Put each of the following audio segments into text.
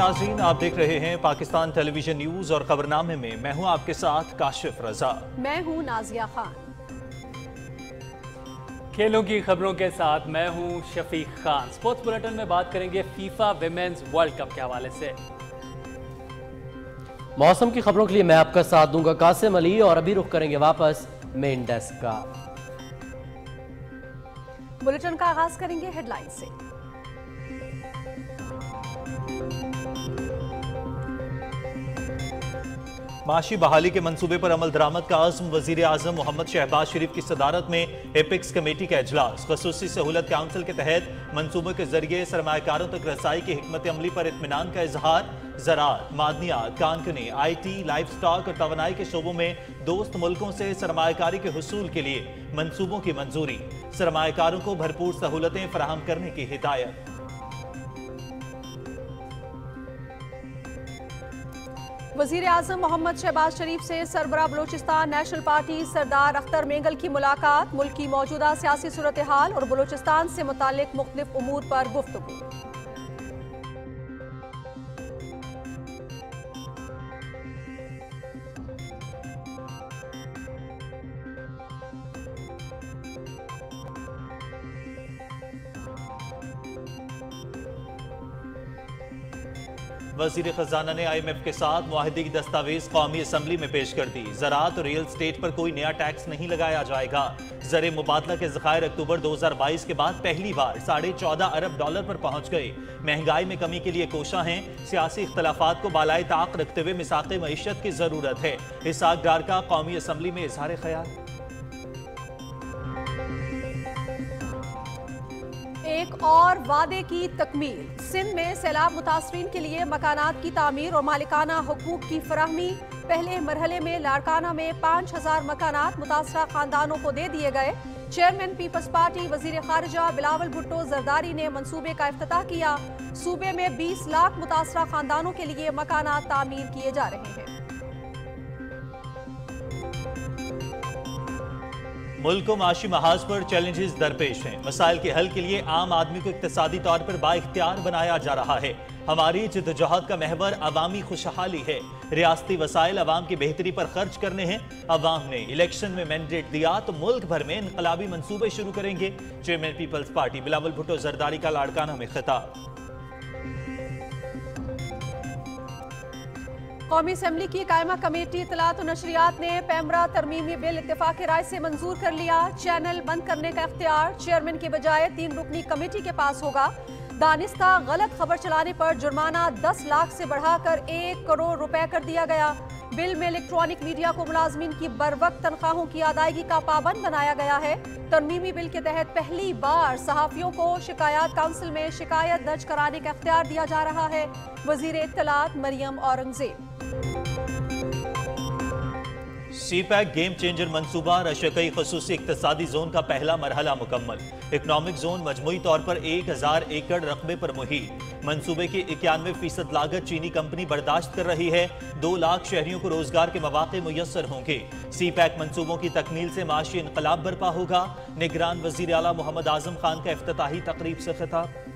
नाजरीन आप देख रहे हैं पाकिस्तान टेलीविज़न न्यूज़ और खबरनामे में। मैं हूँ आपके साथ काशिफ रजा। मैं हूँ नाजिया खान। खेलों की खबरों के साथ मैं हूँ शफीक खान। स्पोर्ट्स बुलेटिन में बात करेंगे फीफा विमेंस वर्ल्ड कप के हवाले से। मौसम की खबरों के लिए मैं आपका साथ दूँगा कासिम अली और अभी रुख करेंगे वापस मेन डेस्क का। बुलेटिन का आगाज़ करेंगे हेडलाइन से। माशी बहाली के मंसूबे पर अमल दरामद का आज़म वज़ीर आज़म मोहम्मद शहबाज शरीफ की सदारत में एपिक्स कमेटी का अजलास खसूसी सहूलत काउंसिल के तहत मनसूबों के ज़रिए सरमाकारों तक रसाई की हमत अमली पर इतमान का इजहार। ज़रात मादनियात कानकनी आई टी लाइफ स्टॉक और तोानाई के शोबों में दोस्त मुल्कों से सरमाकारी के हसूल के लिए मनसूबों की मंजूरी। सरमाकारों को भरपूर सहूलतें फराहम करने की हिदायत। वज़ीर अजम मोहम्मद शहबाज शरीफ से सरबरा बलोचिस्तान नेशनल पार्टी सरदार अख्तर मेंगल की मुलाकात, मुल्क की मौजूदा सियासी सूरत हाल और बलोचिस्तान से मुतल मुख्तलिफ़ अमूर पर गुफ्तु वज़ीर खजाना ने आई एम एफ़ के साथ माहदी की दस्तावेज़ कौमी असम्बली में पेश कर दी। ज़रात और रियल स्टेट पर कोई नया टैक्स नहीं लगाया जाएगा। जर मुबादला के जखायर अक्टूबर 2022 के बाद पहली बार साढ़े चौदह अरब डॉलर पर पहुँच गए। महँगाई में कमी के लिए कोशा हैं। सियासी इख्तलाफात को बालाए ताक रखते हुए मिसाक मीशत की ज़रूरत है। इसाक डार का कौमी असम्बली में इजहार ख्याल एक और वादे की तकमील। सिंध में सैलाब मुतासरीन के लिए मकानात की तमीर और मालिकाना हकूक की फराहमी। पहले मरहले में लाड़काना में पाँच हज़ार मकानात मुतासरा खानदानों को दे दिए गए। चेयरमैन पीपल्स पार्टी वज़ीर खारजा बिलावल भुट्टो जरदारी ने मंसूबे का अफ्ताह किया। सूबे में 20 लाख मुतासरा खानदानों के लिए मकानात तामीर किए जा रहे हैं। मुल्क को माशी महाज पर चैलेंजेस दरपेश हैं। मसाइल के हल के लिए आम आदमी को इकतसादी तौर पर बाख्तियार बनाया जा रहा है। हमारी जिदजहद का महवर अवामी खुशहाली है। रियासती वसाइल अवाम की बेहतरी पर खर्च करने हैं। अवाम ने इलेक्शन में मैंडेट दिया तो मुल्क भर में इनकलाबी मनसूबे शुरू करेंगे। Chairman Peoples Party Bilawal Bhutto Zardari का लाड़काना में खिताब। कौमी असम्बली की कायमा कमेटी इतलात नशरियात ने पैमरा तरमीमी बिल इतफाक राय से मंजूर कर लिया। चैनल बंद करने का अख्तियार चेयरमैन के बजाय तीन रुकनी कमेटी के पास होगा। दानिस्ता गलत खबर चलाने पर जुर्माना 10 लाख से बढ़ाकर एक करोड़ रुपए कर दिया गया। बिल में इलेक्ट्रॉनिक मीडिया को मुलाजमीन की बर वक्त तनख्वाहों की अदायगी का पाबंद बनाया गया है। तरमीमी बिल के तहत पहली बार सहाफियों को शिकायत काउंसिल में शिकायत दर्ज कराने का अख्तियार दिया जा रहा है। वज़ीर इतलात Maryam Aurangzeb. CPEC game changer मनसूबा रशकई खसूसी इकतसादी जोन का पहला मरहला मुकम्मल। इकनॉमिक जोन मजमू तौर पर एक हज़ार एकड़ रकबे पर मुहिम मनसूबे की इक्यानवे फ़ीसद लागत चीनी कंपनी बर्दाश्त कर रही है। दो लाख शहरियों को रोज़गार के मौाक़े मुयसर होंगे। सी पैक मनसूबों की तकमील से माशी इनकलाब बरपा होगा। निगरान वज़ीर अला मोहम्मद आज़म खान का अफ्ताही तकरीब से खिताब।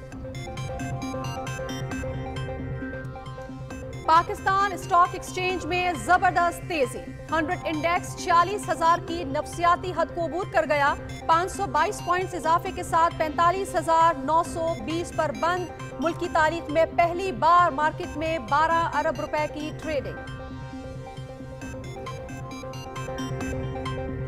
पाकिस्तान स्टॉक एक्सचेंज में ज़बरदस्त तेज़ी। 100 इंडेक्स छियालीस हज़ार की नफसियाती हद को अबूर कर गया 522 पॉइंट्स इजाफे के साथ पैंतालीस हज़ार नौ सौ बीस पर बंद। मुल्क की तारीख में पहली बार मार्केट में 12 अरब रुपए की ट्रेडिंग।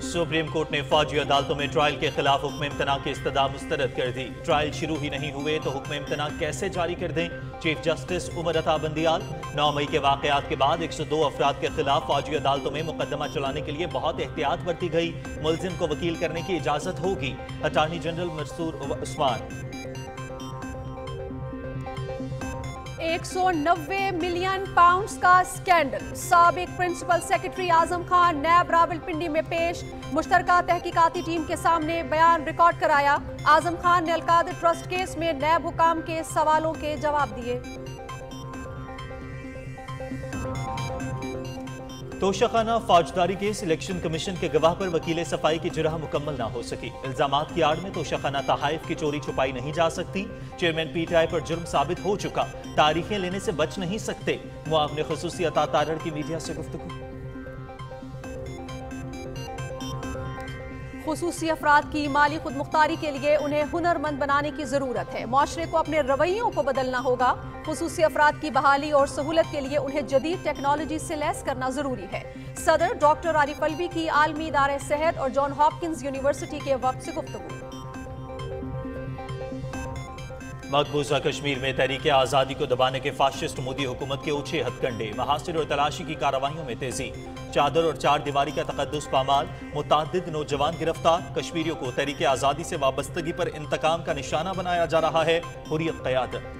सुप्रीम कोर्ट ने फौजी अदालतों में ट्रायल के खिलाफ हुक्म इम्तना की इस्तदा मुस्तरद कर दी। ट्रायल शुरू ही नहीं हुए तो हुक्म इम्तना कैसे जारी कर दें? चीफ जस्टिस उमर अता बंदियाल, नौ मई के वाकत के बाद एक सौ दो अफराद के खिलाफ फौजी अदालतों में मुकदमा चलाने के लिए बहुत एहतियात बरती गई। मुलजिम को वकील करने की इजाज़त होगी। Attorney general Mansoor Usman 190 million pounds का स्कैंडल सबक principal secretary Azam Khan NAB Rawalpindi में पेश। मुश्तर तहकीकती टीम के सामने बयान रिकॉर्ड कराया। आज़म खान ने अलकाद ट्रस्ट केस में नैब हुकाम के सवालों के जवाब दिए। तोशाखाना फौजदारी केस इलेक्शन कमीशन के गवाह पर वकील सफ़ाई की जुरह मुकम्मल ना हो सकी। इल्ज़ाम की आड़ में तोशाखाना तहाइफ की चोरी छुपाई नहीं जा सकती। चेयरमैन पीटीआई पर जुर्म साबित हो चुका। तारीखें लेने से बच नहीं सकते। मुआवने खसूसी अता तारड़ की मीडिया से गुफ्तु खसूसी अफराद की माली खुद मुख्तारी के लिए उन्हें हुनरमंद बनाने की ज़रूरत है। माशरे को अपने रवैयों को बदलना होगा। खसूसी अफराद की बहाली और सहूलत के लिए उन्हें जदीद टेक्नोलॉजी से लैस करना ज़रूरी है। सदर डॉक्टर आरिफ अलवी की आलमी इदारे सेहत और जॉन हॉपकिंस यूनिवर्सिटी के वक्त से गुफ्तु मकबूजा कश्मीर में तहरीक आज़ादी को दबाने के फाशिस्ट मोदी हुकूमत के ऊँचे हथकंडे, महासिर और तलाशी की कार्रवाइयों में तेज़ी। चादर और चार दीवारी का तकदस पामाल मुतद नौजवान गिरफ़्तार, कश्मीरियों को तहरीक आज़ादी से वाबस्तगी पर इंतकाम का निशाना बनाया जा रहा है, हुरियत क्यादत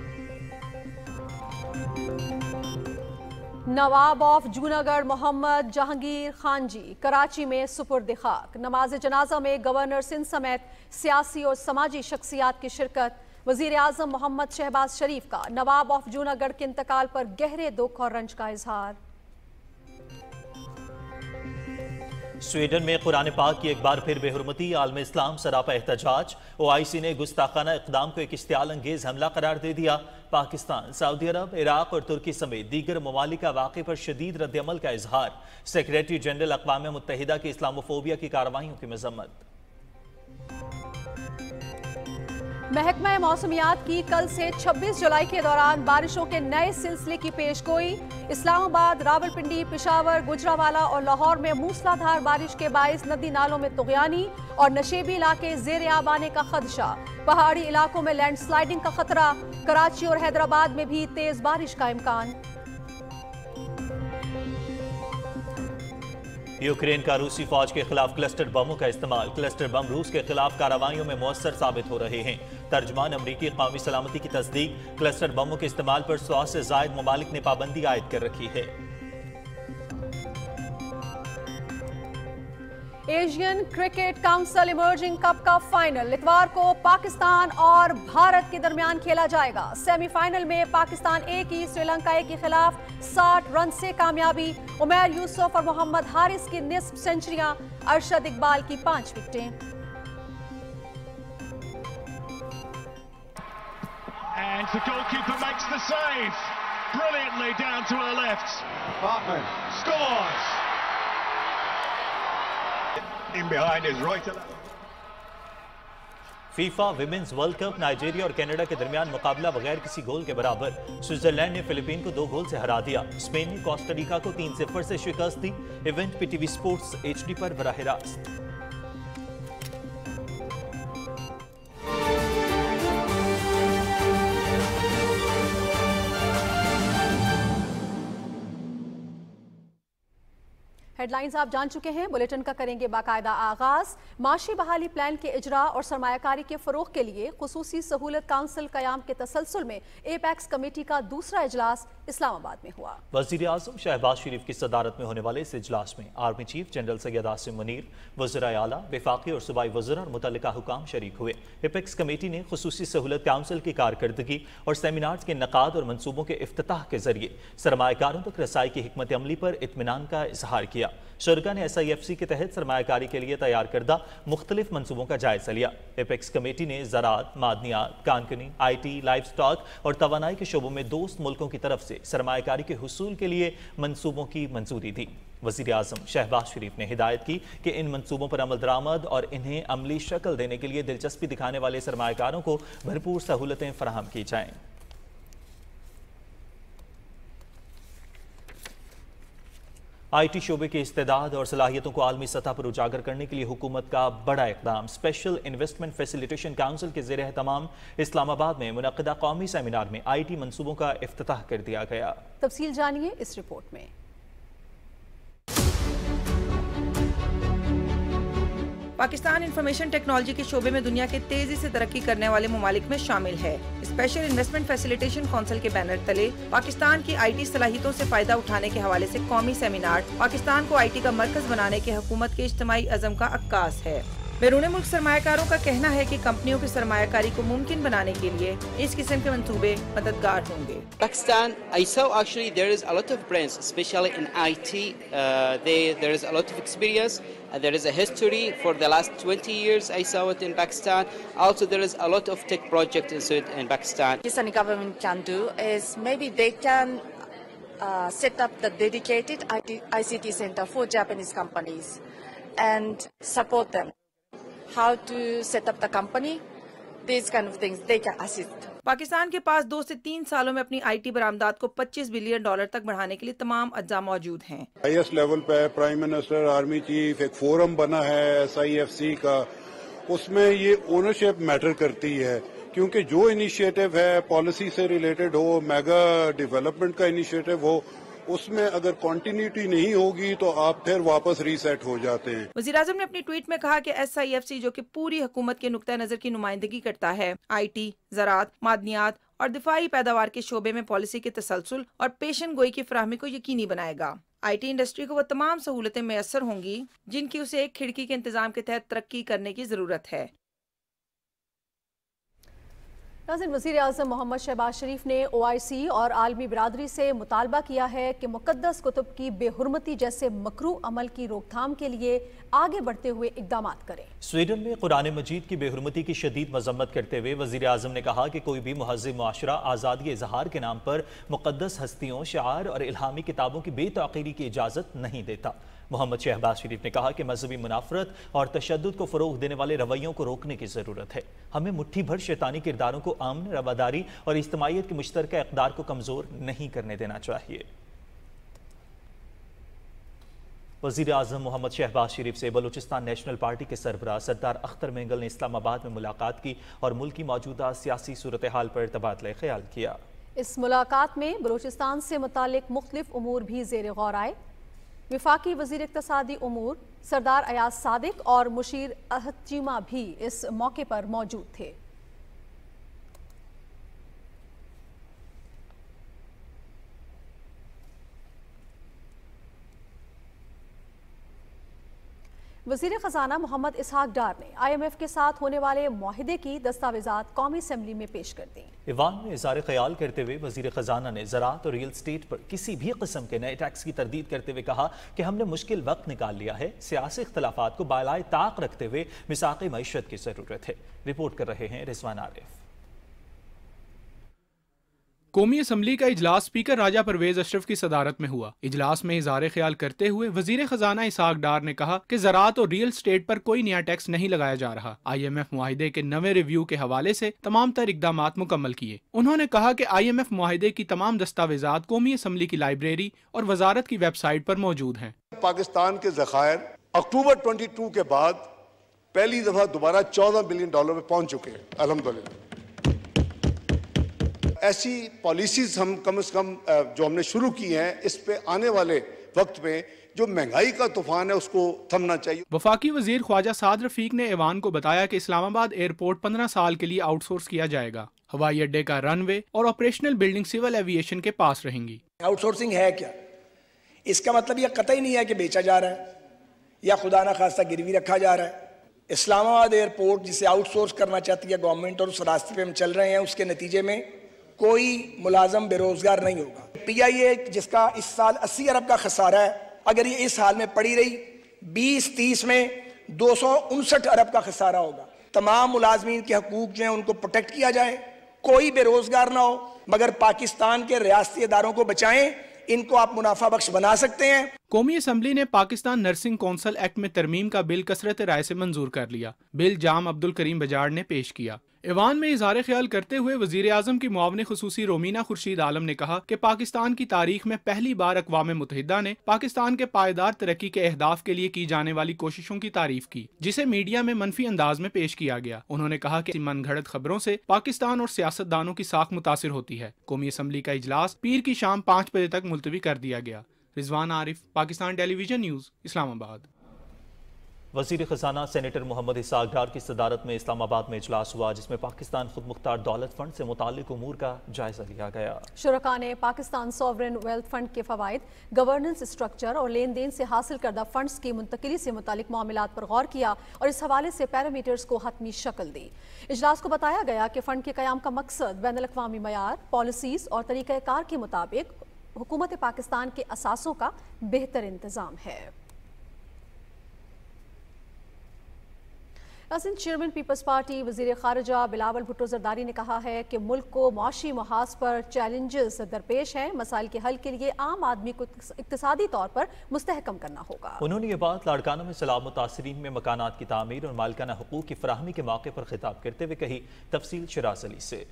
नवाब ऑफ़ जूनागढ़ मोहम्मद जहांगीर खान जी कराची में सुपुर्द खाक। नमाज़ जनाजा में गवर्नर सिंध समेत सियासी और समाजी शख्सियात की शिरकत वज़ीर आज़म मोहम्मद शहबाज शरीफ का नवाब ऑफ़ जूनागढ़ के इंतकाल पर गहरे दुख और रंज का इजहार। स्वीडन में कुरान पाक की एक बार फिर बेहरमती, आलम इस्लाम, सरापा एहतजाज। ओ आई सी ने गुस्ताखाना इकदाम को एक इश्तियाल अंगेज हमला करार दे दिया। पाकिस्तान, सऊदी अरब, इराक और तुर्की समेत दीगर ममालिक वाक़े पर शदीद रद्दमल का इजहार। सेक्रेटरी जनरल अकवा मुतहदा की इस्लामोफोबिया की कार्रवाइयों की मजम्मत। महकमा मौसमियात की कल से 26 जुलाई के दौरान बारिशों के नए सिलसिले की पेश गोई इस्लामाबाद, रावलपिंडी, पिशावर, गुजरावाला और लाहौर में मूसलाधार बारिश के बायस नदी नालों में तुगयानी और नशेबी इलाके जेर आब आने का खदशा। पहाड़ी इलाकों में लैंडस्लाइडिंग का खतरा। कराची और हैदराबाद में भी तेज बारिश का इम्कान। यूक्रेन का रूसी फौज के खिलाफ क्लस्टर बमों का इस्तेमाल। क्लस्टर बम रूस के खिलाफ कार्रवाइयों में मौसर साबित हो रहे हैं। तर्जमान अमरीकी कौमी सलामती की तस्दीक क्लस्टर बमों के इस्तेमाल पर सौ से जायद ममालिक ने पाबंदी आयद कर रखी है। Asian cricket council emerging cup का फाइनल इतवार को पाकिस्तान और भारत के दरमियान खेला जाएगा सेमीफाइनल में पाकिस्तान ए की श्रीलंका ए के खिलाफ 60 रन से कामयाबी उमैर यूसुफ और मोहम्मद हारिस की निस्फ सेंचुरियाँ अरशद इकबाल की पाँच विकेटें And the goalkeeper makes the save. Brilliantly down to her left. Hartman scores. In behind is right. FIFA women's world cup Nigeria और कनाडा के दरमियान मुकाबला बगैर किसी गोल के बराबर। स्विट्जरलैंड ने फिलीपीन को दो गोल से हरा दिया। स्पेन ने कोस्टारिका को तीन सिफर से शिकस्त दी। इवेंट पीटीवी स्पोर्ट्स एचडी पर बराह रास्त। हेडलाइंस आप जान चुके हैं, बुलेटिन का करेंगे बाकायदा आगाज़। माशी बहाली प्लान के इजरा और सरमाकारी के फरोग के लिए खसूसी सहूलत काउंसिल कयाम के तसलसल में एपैक्स कमेटी का दूसरा इजलास इस्लामाबाद में हुआ। वज़ीर अजम शहबाज शरीफ की सदारत में होने वाले इस इजलास में army chief general Syed Asim Munir वजर आला विफाकी और सूबाई वजर और मुतल हुकाम शरीक हुए। एपेक्स कमेटी ने खसूसी सहूलत काउंसिल की कारकर्दगी और सेमिनार्स के नकाद और मनसूबों के अफ्ताह के ज़रिए सरमाकारों तक रसाई की हमत अमली पर इतमान का इजहार किया। शुरा ने एस आई एफ़ सी के तहत सरमाकारी के लिए तैयार करदा मुख्तलिफ़ मनसूबों का जायजा लिया। एपेक्स कमेटी ने ज़रात मादनियात, कानकनी आई टी लाइफ स्टॉक और तोानाई के शोबों में दोस्त मुल्कों की तरफ़ से सरमाकारी के हसूल के लिए मनसूबों की मंजूरी दी। वज़ीर अजम शहबाज शरीफ ने हिदायत की कि इन मनसूबों पर अमल दरामद और इन्हें अमली शक्ल देने के लिए दिलचस्पी दिखाने वाले सरमाकारों को भरपूर सहूलतें फराहम की जाएँ। आई टी शोबे के इस्तेदाद और सलाहियतों को आलमी सतह पर उजागर करने के लिए हुकूमत का बड़ा इकदाम। स्पेशल इन्वेस्टमेंट फैसिलिटेशन काउंसिल के जेर तमाम। इस्लामाबाद में मुनदा कौमी सेमिनार में आई टी मनसूबों का अफ्ताह कर दिया गया। तफसील जानिए इस रिपोर्ट में। पाकिस्तान इंफॉर्मेशन टेक्नोलॉजी के शोबे में दुनिया के तेज़ी से तरक्की करने वाले ममालिक में शामिल है। स्पेशल इन्वेस्टमेंट फैसिलिटेशन काउंसिल के बैनर तले पाकिस्तान की आईटी सलाहितों से फ़ायदा उठाने के हवाले से कौमी सेमिनार, पाकिस्तान को आईटी का मरकज बनाने के हुकूमत के इज्तमाही अजम का अक्कास है। बैरून मुल्क सरमाकारों का कहना है कि कंपनियों की सरमाकारी को मुमकिन बनाने के लिए इस किस्म के मंसूबे मददगार होंगे Pakistan, I saw actually there is a lot of brands, especially in IT. Uh, they, there is a lot of experience. Uh, there is a history for the last 20 years. I saw it in Pakistan. Also, there is a lot of tech projects in, in Pakistan. Pakistani government can do is maybe they can uh, set up the dedicated IT, ICT center for Japanese companies and support them. How to set up the company, these kind of things they can assist. Pakistan के पास दो से तीन सालों में अपनी IT बरामदात को 25 billion dollar तक बढ़ाने के लिए तमाम अज्जा मौजूद हैं हाईएस्ट लेवल पे प्राइम मिनिस्टर आर्मी चीफ एक फोरम बना है एसआईएफसी का उसमें ये ओनरशिप मैटर करती है क्योंकि जो इनिशिएटिव है पॉलिसी से रिलेटेड हो मेगा डेवलपमेंट का इनिशिएटिव हो उसमें अगर कंटिन्यूटी नहीं होगी तो आप फिर वापस रीसेट हो जाते हैं। वज़ीर ने अपनी ट्वीट में कहा कि एस आई एफ़ सी जो कि पूरी हुकूमत के नुकता नज़र की नुमाइंदगी करता है आई टी ज़रात, मादनियात और दिफाई पैदावार के शोबे में पॉलिसी के तसलसल और पेशन गोई की फराहमी को यकीनी बनाएगा। आई टी इंडस्ट्री को वो तमाम सहूलतें मैसर होंगी, जिनकी उसे एक खिड़की के इंतज़ाम के तहत तरक्की करने की ज़रूरत है। नाजिन वज़ीर अजम मोहम्मद शहबाज शरीफ ने ओ आई सी और आलमी बरदरी से मुतालबा किया है कि मुकदस कुतुब की बेहरमती जैसे मकरू अमल की रोकथाम के लिए आगे बढ़ते हुए इकदाम करें। स्वीडन में कुरान मजीद की बेहरमती की शदीद मजम्मत करते हुए वज़ीर अजम ने कहा कि कोई भी महजब माशरा आज़ादी इजहार के नाम पर मुकदस हस्तियों शार और इलामी किताबों की बेतकीरी की इजाज़त नहीं देता। मोहम्मद शहबाज शरीफ ने कहा कि मजहबी मुनाफरत और तशद को फ़रोग देने वाले रवैयों को रोकने की ज़रूरत है। हमें मुठ्ठी भर शैतानी किरदारों को अमन रवादारी और इज्तमाहीत के मुश्तर इकदार को कमज़ोर नहीं करने देना चाहिए। वज़ीर अजम मोहम्मद शहबाज शरीफ से बलूचिस्तान नेशनल पार्टी के सरबराह सरदार अख्तर मेंगल ने इस्लामाबाद में मुलाकात की और मुल्क की मौजूदा सियासी सूरत हाल पर तबादला ख्याल किया। इस मुलाकात में बलूचिस्तान से मुतल मुख्तलिफ़ उमूर भी जेर गौर आए। विफाकी वज़ीर इकतसादी उमूर सरदार अयाज सादिक और मुशीर अहद भी इस मौके पर मौजूद थे। वज़ीर खजाना मोहम्मद इसहाक डार ने आई एम एफ़ के साथ होने वाले माहदे की दस्तावेजात कौमी असम्बली में पेश कर दी। ईवान में इजार ख्याल करते हुए वज़ीर खजाना ने ज़रात और रियल स्टेट पर किसी भी किस्म के नए टैक्स की तरदीद करते हुए कहा कि हमने मुश्किल वक्त निकाल लिया है, सियासी इख्तलाफा को बालाए ताक रखते हुए मिसाक मीशत की ज़रूरत है। रिपोर्ट कर रहे हैं रिजवान आरिफ। कौमी असम्बली का इजलास स्पीकर राजा परवेज अशरफ की सदारत में हुआ। इजलास में इजार ख्याल करते हुए वज़ीर खजाना इसाक डार ने कहा की ज़रात और रियल स्टेट आरोप कोई नया टैक्स नहीं लगाया जा रहा। आई एम एफ़ माहे के नवे रिव्यू के हवाले ऐसी तमाम तर इकदाम मुकम्मल किए। उन्होंने कहा की आई एम एफ़ माहे की तमाम दस्तावेजा कौमी असम्बली की लाइब्रेरी और वजारत की वेबसाइट आरोप मौजूद है। पाकिस्तान के जखायर अक्टूबर ट्वेंटी टू के बाद पहली दफ़ा दोबारा चौदह बिलियन डॉलर में पहुँच चुके हैं। अलहमदुल्ला ऐसी पॉलिसीज़ हम कम से कम जो हमने शुरू की हैं इस पे आने वाले वक्त में जो महँगाई का तूफ़ान है उसको थमना चाहिए। वफाकी वज़ीर ख्वाजा साद रफीक ने ऐवान को बताया कि इस्लामाबाद एयरपोर्ट पंद्रह साल के लिए आउटसोर्स किया जाएगा। हवाई अड्डे का रनवे और ऑपरेशनल बिल्डिंग सिविल एविएशन के पास रहेंगी। आउटसोर्सिंग है क्या? इसका मतलब यह कतई नहीं है कि बेचा जा रहा है या खुदा ना खासा गिरवी रखा जा रहा है। इस्लामाबाद एयरपोर्ट जिसे आउटसोर्स करना चाहती है गवर्नमेंट और उस रास्ते पे हम चल रहे हैं उसके नतीजे में कोई मुलाजम बेरोजगार नहीं होगा। पी आई ए जिसका इस साल अस्सी अरब का खसारा है, अगर ये इस हाल में पड़ी रही, बीस, तीस में दो सौ उनसठ अरब का खसारा होगा। तमाम मुलाजमीन के हकूक जो है, उनको प्रोटेक्ट किया जाए। कोई बेरोजगार ना हो, मगर पाकिस्तान के रियाती इदारों को बचाएँ, इनको आप मुनाफा बख्श बना सकते हैं। कौमी असम्बली ने पाकिस्तान नर्सिंग कौंसल एक्ट में तरमीम का बिल कसरत राय से मंजूर कर लिया। बिल जाम अब्दुल करीम बजाड़ ने पेश किया। ईवान में इजहार ख्याल करते हुए वज़ीर अजम की मुआवन खसूसी रोमीना खुर्शीद आलम ने कहा कि पाकिस्तान की तारीख में पहली बार अकवा मुतहदा ने पाकिस्तान के पायदार तरक्की के अहदाफ के लिए की जाने वाली कोशिशों की तारीफ़ की, जिसे मीडिया में मनफी अंदाज में पेश किया गया। उन्होंने कहा कि मन घड़त खबरों से पाकिस्तान और सियासतदानों की साख मुतासर होती है। कौमी असम्बली का इजलास पीर की शाम पाँच बजे तक मुलतवी कर दिया गया। Rizwan Arif, Pakistan television news, Islamabad. वज़ीर खजाना सेनेटर मोहम्मद इसाक डार की सदारत में इस्लामाबाद में इजलास हुआ, जिसमें पाकिस्तान खुद मुख्तार दौलत फंड से मुतल उमूर का जायजा लिया गया। शुरा ने पाकिस्तान सॉवरन वेल्थ फंड के फवाद गवर्नेंस स्ट्रक्चर और लेन देन से हासिल करदा फंड्स की मुंतकली से मुतलिक मामला पर गौर किया और इस हवाले से पैरामीटर्स को हतमी शक्ल दी। इजलास को बताया गया कि फंड के क्याम का मकसद बैन अवी मैार पॉलिसीज़ और तरीक़ार के मुताबिक हुकूमत पाकिस्तान के असासों का बेहतर इंतज़ाम है। नासिन चेयरमैन पीपल्स पार्टी वज़ीर खारजा बिलावल भुट्टो जरदारी ने कहा है कि मुल्क को मुआशी महाज पर चैलेंजेस दरपेश हैं। मसाइल के हल के लिए आम आदमी को इकतदी तौर पर मुस्तकम करना होगा। उन्होंने ये बात लाड़काना में सलाब मुतासरीन में मकाना की तमीर और मालकाना हकूक की फरहमी के मौके पर खिताब करते हुए कही तफसी शराज अली से।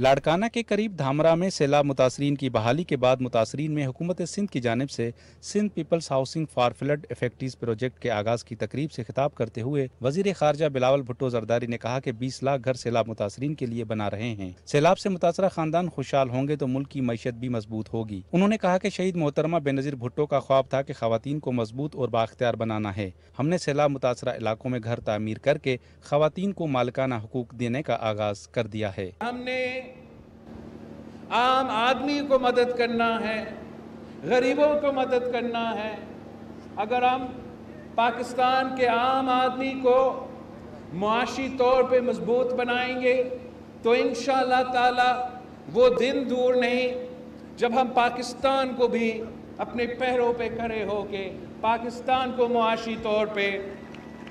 लाड़काना के करीब धामरा में सैलाब मुतासरीन की बहाली के बाद मुतासरीन में हुकूमत सिंध की जानब से Sindh people's housing for flood effective project के आगाज़ की तकरीब से खिताब करते हुए वज़ीर खारजा बिलावल भुट्टो जरदारी ने कहा कि 20 लाख घर सैलाब मुतासरीन के लिए बना रहे हैं। सैलाब से मुतासरा खानदान खुशहाल होंगे तो मुल्क की मीशत भी मज़बूत होगी। उन्होंने कहा कि शहीद मोहतरमा बेनजीर भुट्टो का ख्वाब था कि खातन को मज़बूत और बाख्तियार बनाना है। हमने सैलाब मुतासरा इलाकों में घर तामीर करके खातन को मालिकाना हकूक देने का आगाज़ कर दिया है। हमने आम आदमी को मदद करना है, गरीबों को मदद करना है। अगर हम पाकिस्तान के आम आदमी को मुआशी तौर पे मज़बूत बनाएँगे तो इन ताला वो दिन दूर नहीं, जब हम पाकिस्तान को भी अपने पैरों पे खड़े होके पाकिस्तान को मुआशी तौर पे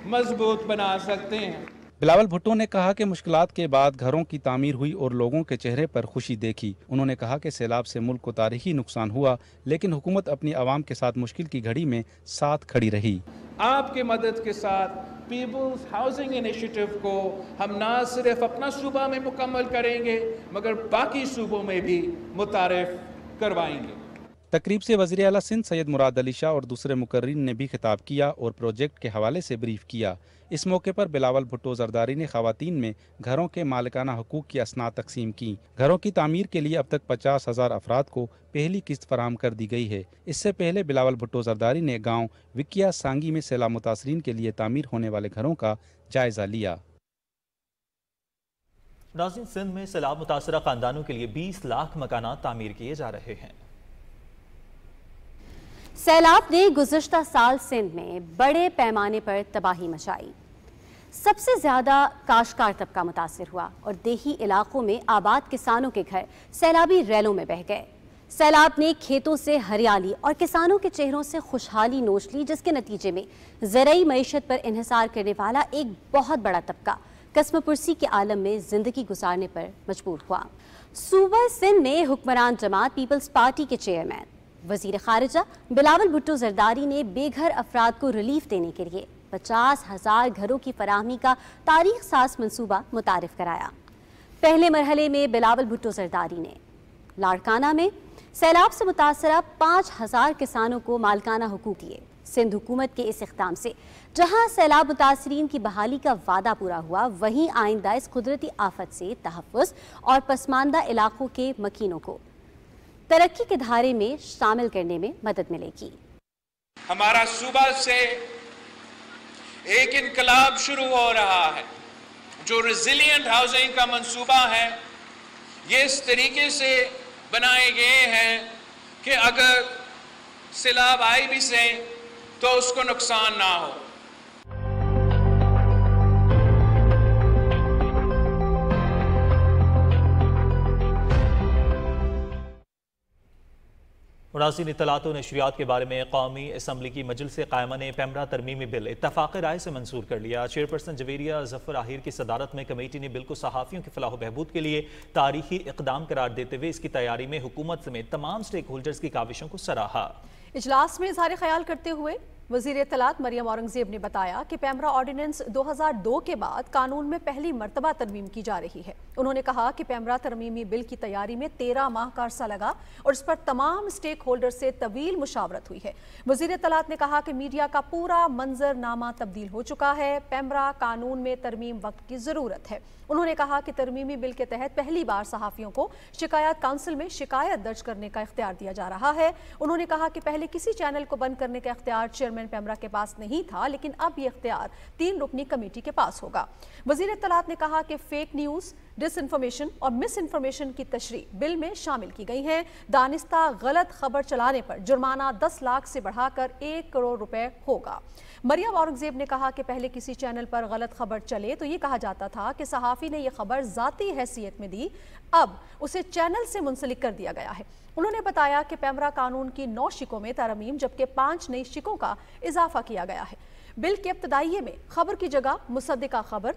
मज़बूत बना सकते हैं। बिलावल भुट्टो ने कहा कि मुश्किलात के बाद घरों की तामीर हुई और लोगों के चेहरे पर खुशी देखी। उन्होंने कहा कि सैलाब से मुल्क को तारीखी नुकसान हुआ, लेकिन हुकूमत अपनी आवाम के साथ मुश्किल की घड़ी में साथ खड़ी रही। आपके मदद के साथ पीपल्स हाउसिंग इनिशिएटिव को हम ना सिर्फ़ अपना सूबा में मुकम्मल करेंगे, मगर बाकी सूबों में भी मुतारफ करवाएँगे। तकरीब से वजी अला सिंध सैयद मुराद अली शाह और दूसरे मुकर्रीन ने भी खिताब किया और प्रोजेक्ट के हवाले से ब्रीफ किया। इस मौके पर बिलावल भुट्टो जरदारी ने खातन में घरों के मालिकाना हकूक की असना तकसीम की। घरों की तमीर के लिए अब तक पचास हज़ार अफराद को पहली किस्त फराम कर दी गई है। इससे पहले बिलावल भुट्टो जरदारी ने गाँव विकिया सांगी में सैलाब मुतासरीन के लिए तमीर होने वाले घरों का जायजा लिया। नाजिन सिंध में सैलाब मुतासरा खानदानों के लिए 20 लाख मकाना तामीर किए जा रहे हैं। सैलाब ने गुजशत साल सिंध में बड़े पैमाने पर तबाही मचाई। सबसे ज़्यादा काशकार तबका मुतासर हुआ और देही इलाकों में आबाद किसानों के घर सैलाबी रैलों में बह गए। सैलाब ने खेतों से हरियाली और किसानों के चेहरों से खुशहाली नोच ली, जिसके नतीजे में ज़रिए मीशत पर इहसार करने वाला एक बहुत बड़ा तबका कस्म पुरसी के आलम में ज़िंदगी गुजारने पर मजबूर हुआ। सूबा सिंध में हुक्मरान जमात पीपल्स पार्टी के चेयरमैन वज़ीर खारजा बिलावल भुट्टो जरदारी ने बेघर अफराद को रिलीफ देने के लिए पचास हज़ार घरों की फराहमी का तारीख सास मनसूबा मुतारफ कराया। पहले मरहले में बिलावल भुट्टो जरदारी ने। लाड़काना में सैलाब से मुतासरा पाँच हज़ार किसानों को मालकाना हकूक दिए। सिंध हुकूमत के इस इकदाम से जहाँ सैलाब मुतासरीन की बहाली का वादा पूरा हुआ, वहीं आइंदा इस कुदरती आफत से तहफ़ और पसमानदा इलाकों के मकीनों को तरक्की के धारे में शामिल करने में मदद मिलेगी। हमारा सूबा से एक इनकलाब शुरू हो रहा है। जो रेजिलियंट हाउसिंग का मंसूबा है, ये इस तरीके से बनाए गए हैं कि अगर सिलाब आई भी से तो उसको नुकसान ना हो। मुनासिर इतलात नशरियात के बारे में कौमी इसम्बली की मजलिस कायमा ने पैमरा तरमीमी बिल इतफाक़ राय से मंसूर कर लिया। चेयरपर्सन जवेरिया ज़फ़र आहिर की सदारत में कमेटी ने बिल को सहाफ़ियों के फलाह बहबूद के लिए तारीखी इकदाम करार देते हुए इसकी तैयारी में हुकूमत समेत तमाम स्टेक होल्डर्स की काविशों को सराहा। इजलास में इजहार ख्याल करते हुए वज़ीर तलात मरियम औरंगज़ेब ने बताया कि पैमरा ऑर्डिनेंस 2002 के बाद कानून में पहली मरतबा तरमीम की जा रही है। उन्होंने कहा कि पैमरा तरमीमी बिल की तैयारी में तेरह माह का अरसा लगा और इस पर तमाम स्टेक होल्डर से तवील मुशावरत हुई है। वज़ीर तलात ने कहा कि मीडिया का पूरा मंजरनामा तब्दील हो चुका है। पैमरा कानून में तरमीम वक्त की ज़रूरत है। उन्होंने कहा कि तरमीमी बिल के तहत पहली बार सहाफ़ियों को शिकायत काउंसिल में शिकायत दर्ज करने का इख्तियार दिया जा रहा है। उन्होंने कहा कि पहले किसी चैनल को बंद करने का इख्तियार चेयरमैन पैमरा के पास नहीं था, लेकिन अब ये इख्तियार तीन रुकनी कमेटी के पास होगा। वज़ीर इतलात ने कहा कि फेक न्यूज़ डिसइंफॉर्मेशन और मिस इन्फॉर्मेशन की तशरी बिल में शामिल की गई है। दानिस्ता गलत खबर चलाने पर जुर्माना 10 लाख से बढ़ाकर एक करोड़ रुपए होगा। मरियम औरंगज़ेब ने कहा कि पहले किसी चैनल पर गलत खबर चले तो ये कहा जाता था कि सहाफ़ी ने यह खबर ज़ाती हैसियत में दी। अब उसे चैनल से मुंसलिक कर दिया गया है। उन्होंने बताया कि पैमरा कानून की नौ शिकों में तरमीम, जबकि पाँच नई शिकों का इजाफा किया गया है। बिल के इब्तदाइये में खबर की जगह मुसदा खबर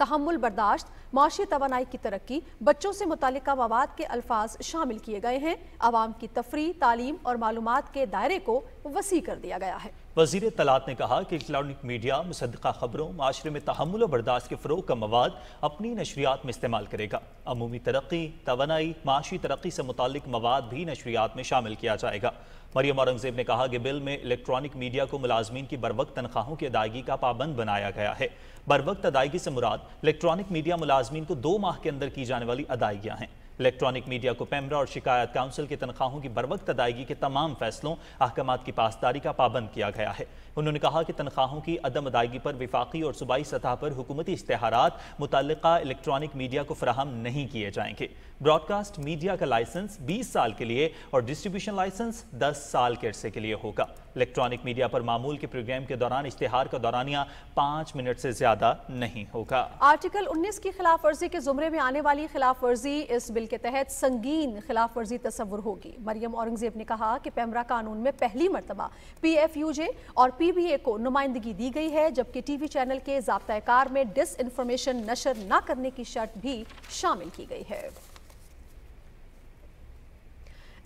तहमुल बर्दाश्त, माशी तोानाई की तरक्की, बच्चों से मुतल मवाद के अल्फाज शामिल किए गए हैं। आवाम की तफरी, तालीम और मालूम के दायरे को वसी कर दिया गया है। वज़ीर तलात ने कहा कि इलेक्ट्रॉनिक मीडिया मुसदा खबरों, माशरे में तहमुल बर्दाश्त के फ़रोग का मवाद अपनी नशरियात में इस्तेमाल करेगा। अमूमी तरक्की तोानाई माशी तरक्की से मुतल मवाद भी नशरियात में शामिल किया जाएगा। मरियम औरंगज़ेब ने कहा कि बिल में इलेक्ट्रॉनिक मीडिया को मुलाजमीन की बर वक्त तनख्वाहों की अदायगी का पाबंद बनाया गया है। बर वक्त अदायगी से मुराद, इलेक्ट्रॉनिक मीडिया मुलाजमीन को दो माह के अंदर की जाने वाली अदायगियाँ हैं। इलेक्ट्रॉनिक मीडिया को पैमरा और शिकायत काउंसिल की तनख्वाहों की बरवक्त अदायगी के तमाम फैसलों अहकाम की पासदारी का पाबंद किया गया है। उन्होंने कहा कि तनख्वाहों की अदम अदायगी पर विफाकी और सूबाई सतह पर हुकूमती इश्तहारात मुतल इलेक्ट्रॉनिक मीडिया को फराहम नहीं किए जाएँगे। ब्रॉडकास्ट मीडिया का लाइसेंस 20 साल के लिए और डिस्ट्रीब्यूशन लाइसेंस 10 साल के अरसे के लिए होगा। इलेक्ट्रॉनिक मीडिया पर मामूल के प्रोग्राम के दौरान इश्तेहार का दौरानिया पाँच मिनट से ज़्यादा नहीं होगा। आर्टिकल 19 की खिलाफ वर्जी के जुमरे में आने वाली खिलाफ वर्जी इस बिल के तहत संगीन खिलाफ वर्जी तस्वुर होगी। मरियम औरंगज़ेब ने कहा कि पैमरा कानून में पहली मरतबा पी एफ़ यू जे और पी बी ए को नुमाइंदगी दी गई है, जबकि टीवी चैनल के जबता में डिस इन्फॉर्मेशन नशर न करने की शर्त भी शामिल की गई है।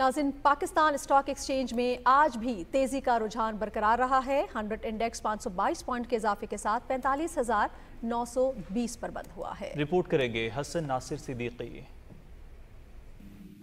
नाजिन, पाकिस्तान स्टॉक एक्सचेंज में आज भी तेज़ी का रुझान बरकरार रहा है। 100 इंडेक्स 522 पॉइंट के इजाफे के साथ पैंतालीस हज़ार नौ सौ बीस पर बंद हुआ है। रिपोर्ट करेंगे हसन नासिर सिद्दीकी।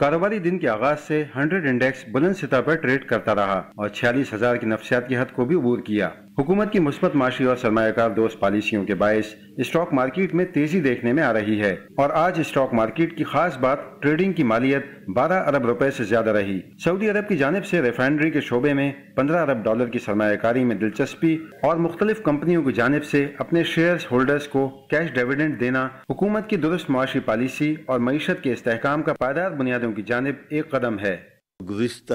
कारोबारी दिन के आगाज़ से 100 इंडेक्स बुलंद सतह पर ट्रेड करता रहा और छियालीस हज़ार की नफसियात की हद को भी अबूर किया। हुकूमत की मुस्बत माशी और सरमाकार दोस्त पॉलिसियों के बायस स्टॉक मार्केट में तेज़ी देखने में आ रही है और आज स्टॉक मार्केट की खास बात ट्रेडिंग की मालियत 12 अरब रुपए से ज़्यादा रही। सऊदी अरब की जानब से रिफाइनरी के शोबे में 15 अरब डॉलर की सरमाकारी में दिलचस्पी और मुख्तलिफ़ कंपनियों की जानब से अपने शेयर होल्डर्स को कैश डिविडेंड देना, हुकूमत की दुरुस्त मुआशी पॉलिसी और मीशत के इस्तेकाम का पायदार बुनियादों की जानब एक कदम है। गुज्त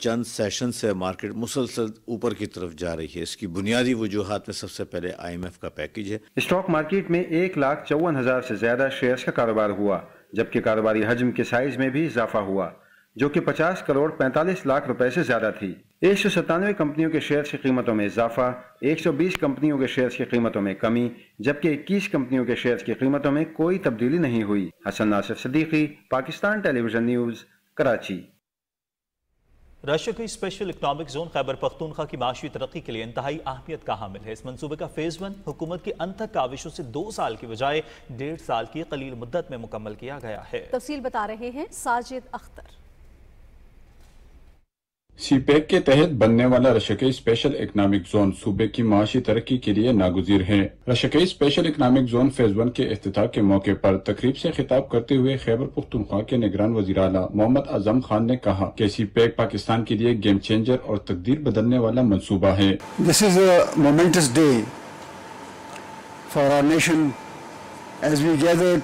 चंद सेशन से मार्केट मुसलसल ऊपर की तरफ़ जा रही है। इसकी बुनियादी वजूहत में सबसे पहले आईएमएफ का पैकेज है। स्टॉक मार्केट में एक लाख चौवन हज़ार से ज़्यादा शेयर्स का कारोबार हुआ, जबकि कारोबारी हजम के साइज़ में भी इजाफा हुआ, जो कि 50 करोड़ 45 लाख रुपए से ज़्यादा थी। एक सौ सत्तानवे कंपनियों के शेयर्स की कीमतों में इजाफा 120 कंपनियों के शेयर्स की कीमतों में कमी, जबकि 21 कंपनियों के शेयर्स की कीमतों में कोई तब्दीली नहीं हुई। Hasan Nasir Siddiqui Pakistan television news Karachi. Russia की special economic zone Khyber Pakhtunkhwa की माशी तरक्की के लिए इंतहाई अहमियत का हामिल है। इस मनसूबे का फ़ेज़ वन हुकूमत की अनथक काविशों से दो साल की बजाय डेढ़ साल की कलील मुद्दत में मुकम्मल किया गया है। तफसील बता रहे हैं साजिद अख्तर। सीपेक के तहत बनने वाला रशकई स्पेशल इकनॉमिक जोन सूबे की माशी तरक्की के लिए नागुजीर है Rashakai special economic zone phase one के अफ्ताह के मौके पर तकरीब से खिताब करते हुए खैबर पुख्तनख्वा के निगरान वज़ीर मोहम्मद आज़म खान ने कहा कि सीपेक पाकिस्तान के लिए गेम चेंजर और तकदीर बदलने वाला मनसूबा है this is momentous day for our nation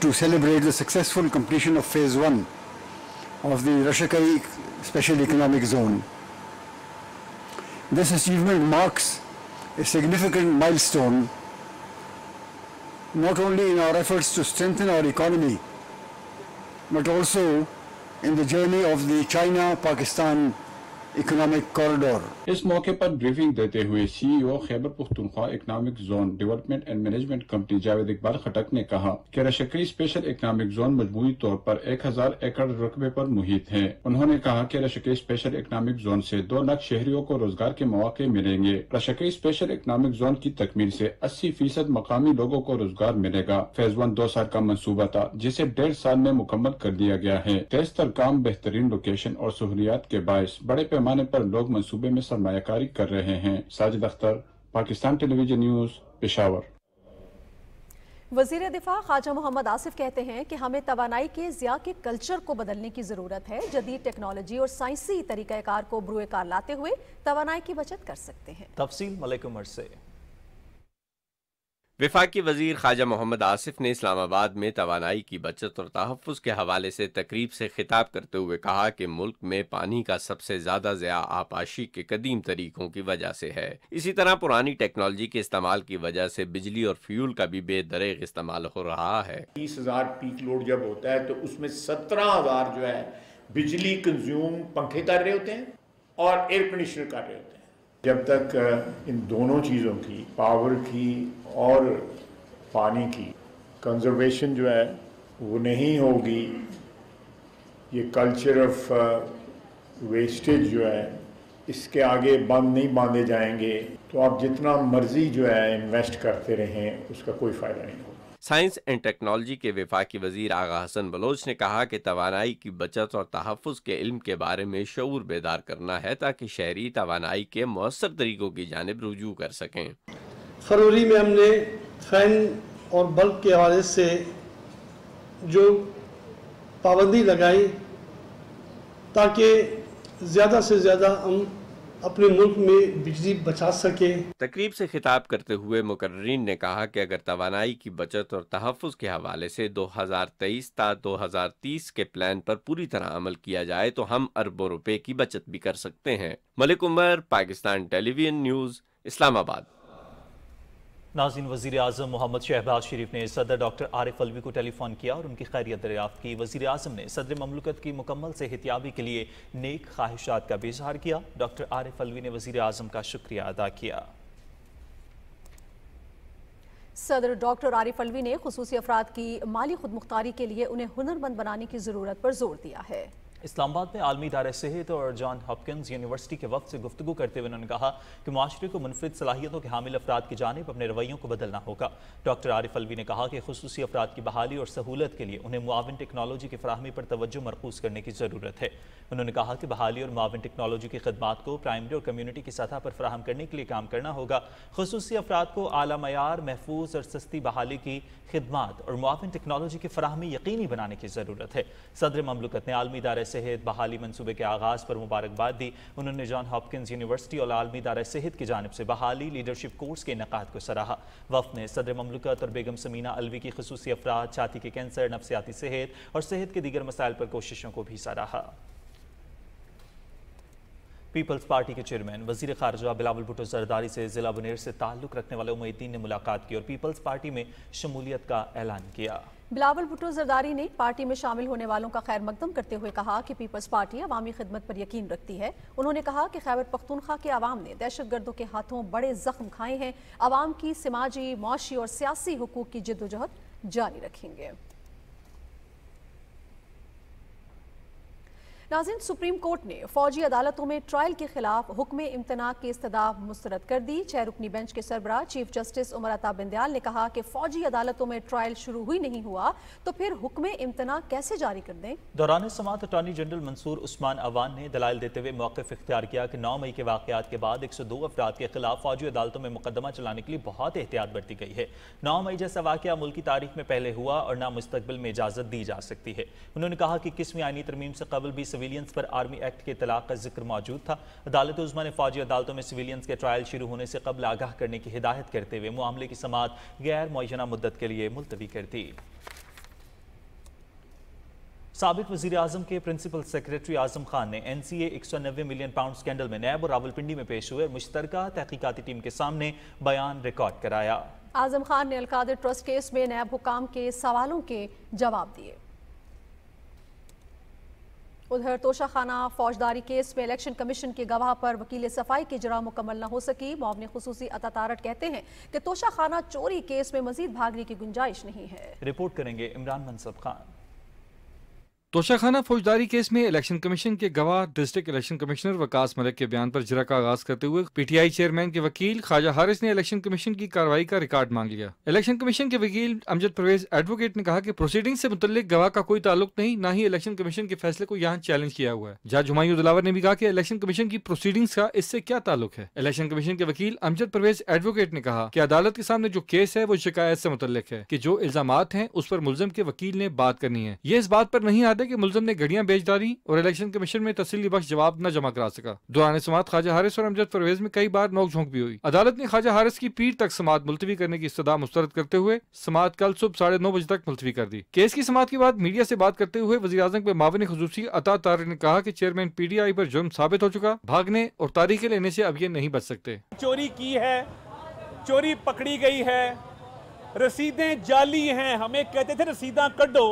to celebrate the successful completion of phase one of the Rashakai Special Economic Zone. This achievement marks a significant milestone not only in our efforts to strengthen our economy but also in the journey of the China-Pakistan economic corridor इस मौके पर briefing देते हुए CEO Khyber Pakhtunkhwa economic zone development and management company Javed Iqbal Khattak ने कहा कि Rashakai special economic zone मजमूरी तौर पर एक हज़ार एकड़ रकबे पर मुहित है। उन्होंने कहा कि रशकई स्पेशल इकोनॉमिक जोन से दो लाख शहरियों को रोज़गार के मौके मिलेंगे। रशकई स्पेशल इकोनॉमिक जोन की तकमील से अस्सी फ़ीसद मकामी लोगों को रोज़गार मिलेगा। फ़ेज़ वन दो साल का मनसूबा था, जिसे डेढ़ साल में मुकम्मल कर दिया गया है। तेज काम, बेहतरीन लोकेशन और सहूलियात के बायस बड़े पर लोग मंसूबे में सरमाकारी कर रहे हैं। Sajid Akhtar Pakistan television news Peshawar. वज़ीर दिफा ख्वाजा मोहम्मद आसिफ कहते हैं कि हमें तोानाई के ज़िया के कल्चर को बदलने की ज़रूरत है। जदीद टेक्नोलॉजी और साइंसी तरीक़ाकार को ब्रुए कार लाते हुए तोानाई की बचत कर सकते हैं। तफसील मलिक उमर से। विफाकी वज़ीर ख्वाजा मोहम्मद आसिफ ने इस्लामाबाद में तोानाई की बचत और तहफ़ के हवाले से तकरीब से खिताब करते हुए कहा कि मुल्क में पानी का सबसे ज़्यादा ज़या आपाशी के कदीम तरीकों की वजह से है। इसी तरह पुरानी टेक्नोलॉजी के इस्तेमाल की वजह से बिजली और फ्यूल का भी बेदरेग इस्तेमाल हो रहा है। तीस हज़ार पीक लोड जब होता है तो उसमें सत्रह हज़ार जो है बिजली कंज्यूम पंखे कर रहे होते हैं और एयर कंडीशनर कर रहे होते हैं। जब तक इन दोनों चीज़ों की पावर की और पानी की कंजर्वेशन जो है, वो नहीं होगी, ये कल्चर ऑफ़ वेस्टेज जो है, इसके आगे बंद नहीं बांधे जाएँगे तो आप जितना मर्ज़ी जो है इन्वेस्ट करते रहें, उसका कोई फ़ायदा नहीं होगा। साइंस एंड टेक्नोलॉजी के विफाकी वज़ीर आगा हसन बलोच ने कहा कि तोानाई की बचत और तहफ़ के इल्म के बारे में शूर बेदार करना है ताकि शहरी तोानाई के मौसर तरीकों की जानब रुजू कर सकें। फरवरी में हमने फ़ैन और बल्ब के हवाले से जो पाबंदी लगाई, ताकि ज़्यादा से ज़्यादा हम अपने मुल्क में बिजली बचा सके। तकरीब से खिताब करते हुए मुकर्रीन ने कहा कि अगर तोानाई की बचत और तहफ़ के हवाले से 2023 ता 2030 के प्लान पर पूरी तरह अमल किया जाए तो हम अरबों रुपए की बचत भी कर सकते हैं। Malik Umar, Pakistan television news, Islamabad. नाजिन वजी अजम मोहम्मद शहबाज शरीफ ने सदर डॉक्टर आरिफ अलवी को टेलीफोन किया और उनकी खैरियत दरियाफ्त की। वजी अजम ने सदर ममलकत की मुकम्मल सेहतियाबी के लिए नेक ख्वाहिशात का भी इजहार किया। डॉक्टर आरिफ अलवी ने वजी अजम का शुक्रिया अदा किया। सदर डॉक्टर आरिफ अलवी ने खसूसी अफराद की माली खुद मुख्तारी के लिए उन्हें हुनरमंद बनाने की ज़रूरत पर ज़ोर दिया है। इस्लामाबाद में आलमी इदारे सेहत और जॉन हॉपकिंस यूनिवर्सिटी के वक्त से गुफ्तु करते हुए उन्होंने कहा कि माशरे को मुनफरद सलाहियतों के हामिल अफराद की जानब अपने रवैयों को बदलना होगा। डॉक्टर आरिफ अलवी ने कहा कि खसूसी अफराद की बहाली और सहूलत के लिए उन्हें मुआवन टेक्नोलॉजी की फ्राहमी पर तवज्जो मरकूज करने की ज़रूरत है। उन्होंने कहा कि बहाली और मुआवन टेक्नोलॉजी की खदमात को प्राइमरी और कम्यूनिटी की सतह पर फ्राहम करने के लिए काम करना होगा। खसूसी अफराद को आला मैार महफूज और सस्ती बहाली की खदमात और मुआवन टेक्नोलॉजी की फ्राहमी यकीनी बनाने की ज़रूरत है। सदर ममलकत ने आलमी इदारे सेहत, बहाली मनसूबे के आगाज़ पर मुबारकबाद दी। उन्होंने जॉन हॉपकिंस यूनिवर्सिटी और आलमी इदारा सेहत की जानब से बहाली लीडरशिप कोर्स के इनका को सराहा। वफ ने सदर ममलकत और बेगम समीना अलवी की खसूसी अफराद, छाती के कैंसर, नफसियाती सेहत और सेहत के दीगर मसाइल पर कोशिशों को भी सराहा। पीपल्स पार्टी के चेयरमैन, वज़ीर खारजा बिलावल भुट्टो जरदारी से जिला बुनेर से ताल्लुक रखने वाले उमैदीन ने मुलाकात की और पीपल्स पार्टी में शमूलियत का ऐलान किया। बिलावल भुट्टो जरदारी ने पार्टी में शामिल होने वालों का खैर मकदम करते हुए कहा कि पीपल्स पार्टी अवामी खिदमत पर यकीन रखती है। उन्होंने कहा कि खैबर पख्तूनखा के आवाम ने दहशत गर्दों के हाथों बड़े जख्म खाए हैं। आवाम की समाजी, मुआशी और सियासी हकूक की जद्दोजहद जारी रखेंगे। नाजिन, सुप्रीम कोर्ट ने फौजी अदालतों में ट्रायल के खिलाफ हुक्म इम्तना की इस्तदा मुस्तरद कर दी। छह रुकनी बेंच के सरबरा चीफ जस्टिस उमर अता बिंदयाल ने कहा कि फौजी अदालतों में ट्रायल शुरू हुई नहीं हुआ तो फिर हुक्म इम्तना कैसे जारी कर दें? दौरान समात अटॉर्नी जनरल मंसूर उस्मान अवान ने दलाल देते हुए मौकफ इख्तियार किया कि नौ मई के वाकत के बाद एक सौ दो अफराद के खिलाफ फौजी अदालतों में मुकदमा चलाने के लिए बहुत एहतियात बरती गई है। नौ मई जैसा वाक़ मुल्क की तारीख में पहले हुआ और न मुस्तबिल में इजाज़त दी जा सकती है। उन्होंने कहा कि किसमी आइनी तरमीम से कबल भी सिविलियंस पर आर्मी एक्ट के तलाक का ज़िक्र मौजूद था। अदालत उजमा ने फौजी अदालतों में सिविलियंस के ट्रायल शुरू होने से कबल आगाह करने की हिदायत करते हुए मामले की समात गैर मुना मुद्दत के लिए मुलतवी कर दी। सबक वजी अजम के प्रिंसिपल सेक्रेटरी आज़म खान ने एन सी ए एक सौ नब्बे मिलियन पाउंड स्कैंडल में नैब और रावलपिंडी में पेश हुए और मुश्तर तहकीकती टीम के सामने बयान रिकॉर्ड कराया। आज़म खान ने अलकादर ट्रस्ट केस में नैब हुकाम के सवालों के जवाब दिए। उधर तोशाखाना फौजदारी केस में इलेक्शन कमीशन के गवाह पर वकील सफ़ाई की जरा मुकम्मल न हो सकी। मौमन खसूसी अता तारट कहते हैं कि तोशाखाना चोरी केस में मजीद भागने की गुंजाइश नहीं है। रिपोर्ट करेंगे इमरान मनसब खान। तोशाखाना फौजदारी केस में इलेक्शन कमीशन के गवाह district election commissioner Waqas Malik के बयान पर जरा का आगाज़ करते हुए पीटीआई चेयरमैन के वकील ख्वाजा हारिस ने इलेक्शन कमीशन की कार्रवाई का रिकॉर्ड मांग लिया। इलेक्शन कमीशन के वकील अमजद परवेज एडवोकेट ने कहा कि प्रोसीडिंग से मुतलिक गवाह का कोई ताल्लुक नहीं, न ही इलेक्शन कमीशन के फैसले को यहाँ चैलेंज किया हुआ है। जज हुमायूं दिलावर ने भी कहा कि इलेक्शन कमीशन की प्रोसीडिंग्स का इससे क्या ताल्लुक है? इलेक्शन कमीशन के वकील अमजद परवेज एडवोकेट ने कहा कि अदालत के सामने जो केस है, वो शिकायत से मुतलिक है कि जो इल्ज़ाम हैं, उस पर मुलजम के वकील ने बात करनी है। ये इस बात पर नहीं आते कि मुलजम ने घड़ियाँ डाली और इलेक्शन कमीशन में तसली बख्श जवाब न जमा करा सका। दौरान समात ख्वाजा हारिस और अमजद परवेज में कई बार नोक झोंक भी हुई। अदालत ने ख्वाजा हारिस की पीर तक समात मुलतवी करने की इस्तः मुस्तरद करते हुए समात कल सुबह साढ़े नौ बजे तक मुलतवी कर दी। केस की समात के बाद मीडिया से बात करते हुए वजी अजम के मावन खसूसी अता तार ने कहा कि चेयरमैन पी डी आई पर जुर्म साबित हो चुका, भागने और तारीखें लेने से अब ये नहीं बच सकते। चोरी की है, चोरी पकड़ी गई है, रसीदें जाली हैं, हमें कहते थे रसीदा कड्डो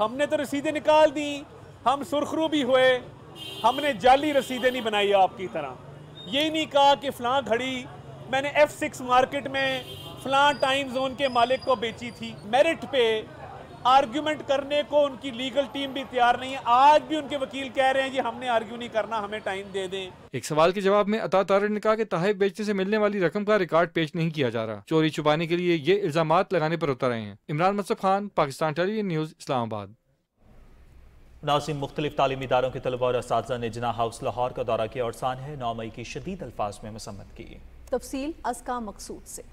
हमने तो रसीदें निकाल दी। हम सुरखरू भी हुए। हमने जाली रसीदें नहीं बनाई आपकी तरह। ये नहीं कहा कि फ़लाँ घड़ी, मैंने एफ़ सिक्स मार्केट में फ़लाँ टाइम जोन के मालिक को बेची थी। मेरिट पे आर्ग्यूमेंट करने को उनकी लीगल टीम भी तैयार नहीं है। आज भी उनके वकील कह रहे हैं जी हमने आर्ग्यू नहीं करना हमें टाइम दे दें। एक सवाल के जवाब में अता तार ने कहा कि तहफ बेचने से मिलने वाली रकम का रिकॉर्ड पेश नहीं किया जा रहा। चोरी छुपाने के लिए ये इल्ज़ाम लगाने पर उतर रहे हैं। Imran मसफ Khan Pakistan television news Islamabad. नाजिम मुख्तलिफ़ तालीमी इदारों के तलबा और इस ने जना हाउस लाहौर का दौरा किया और सान है नौ मई की शदीद अल्फाज में मसम्मत की। तफसील अजका मकसूद से।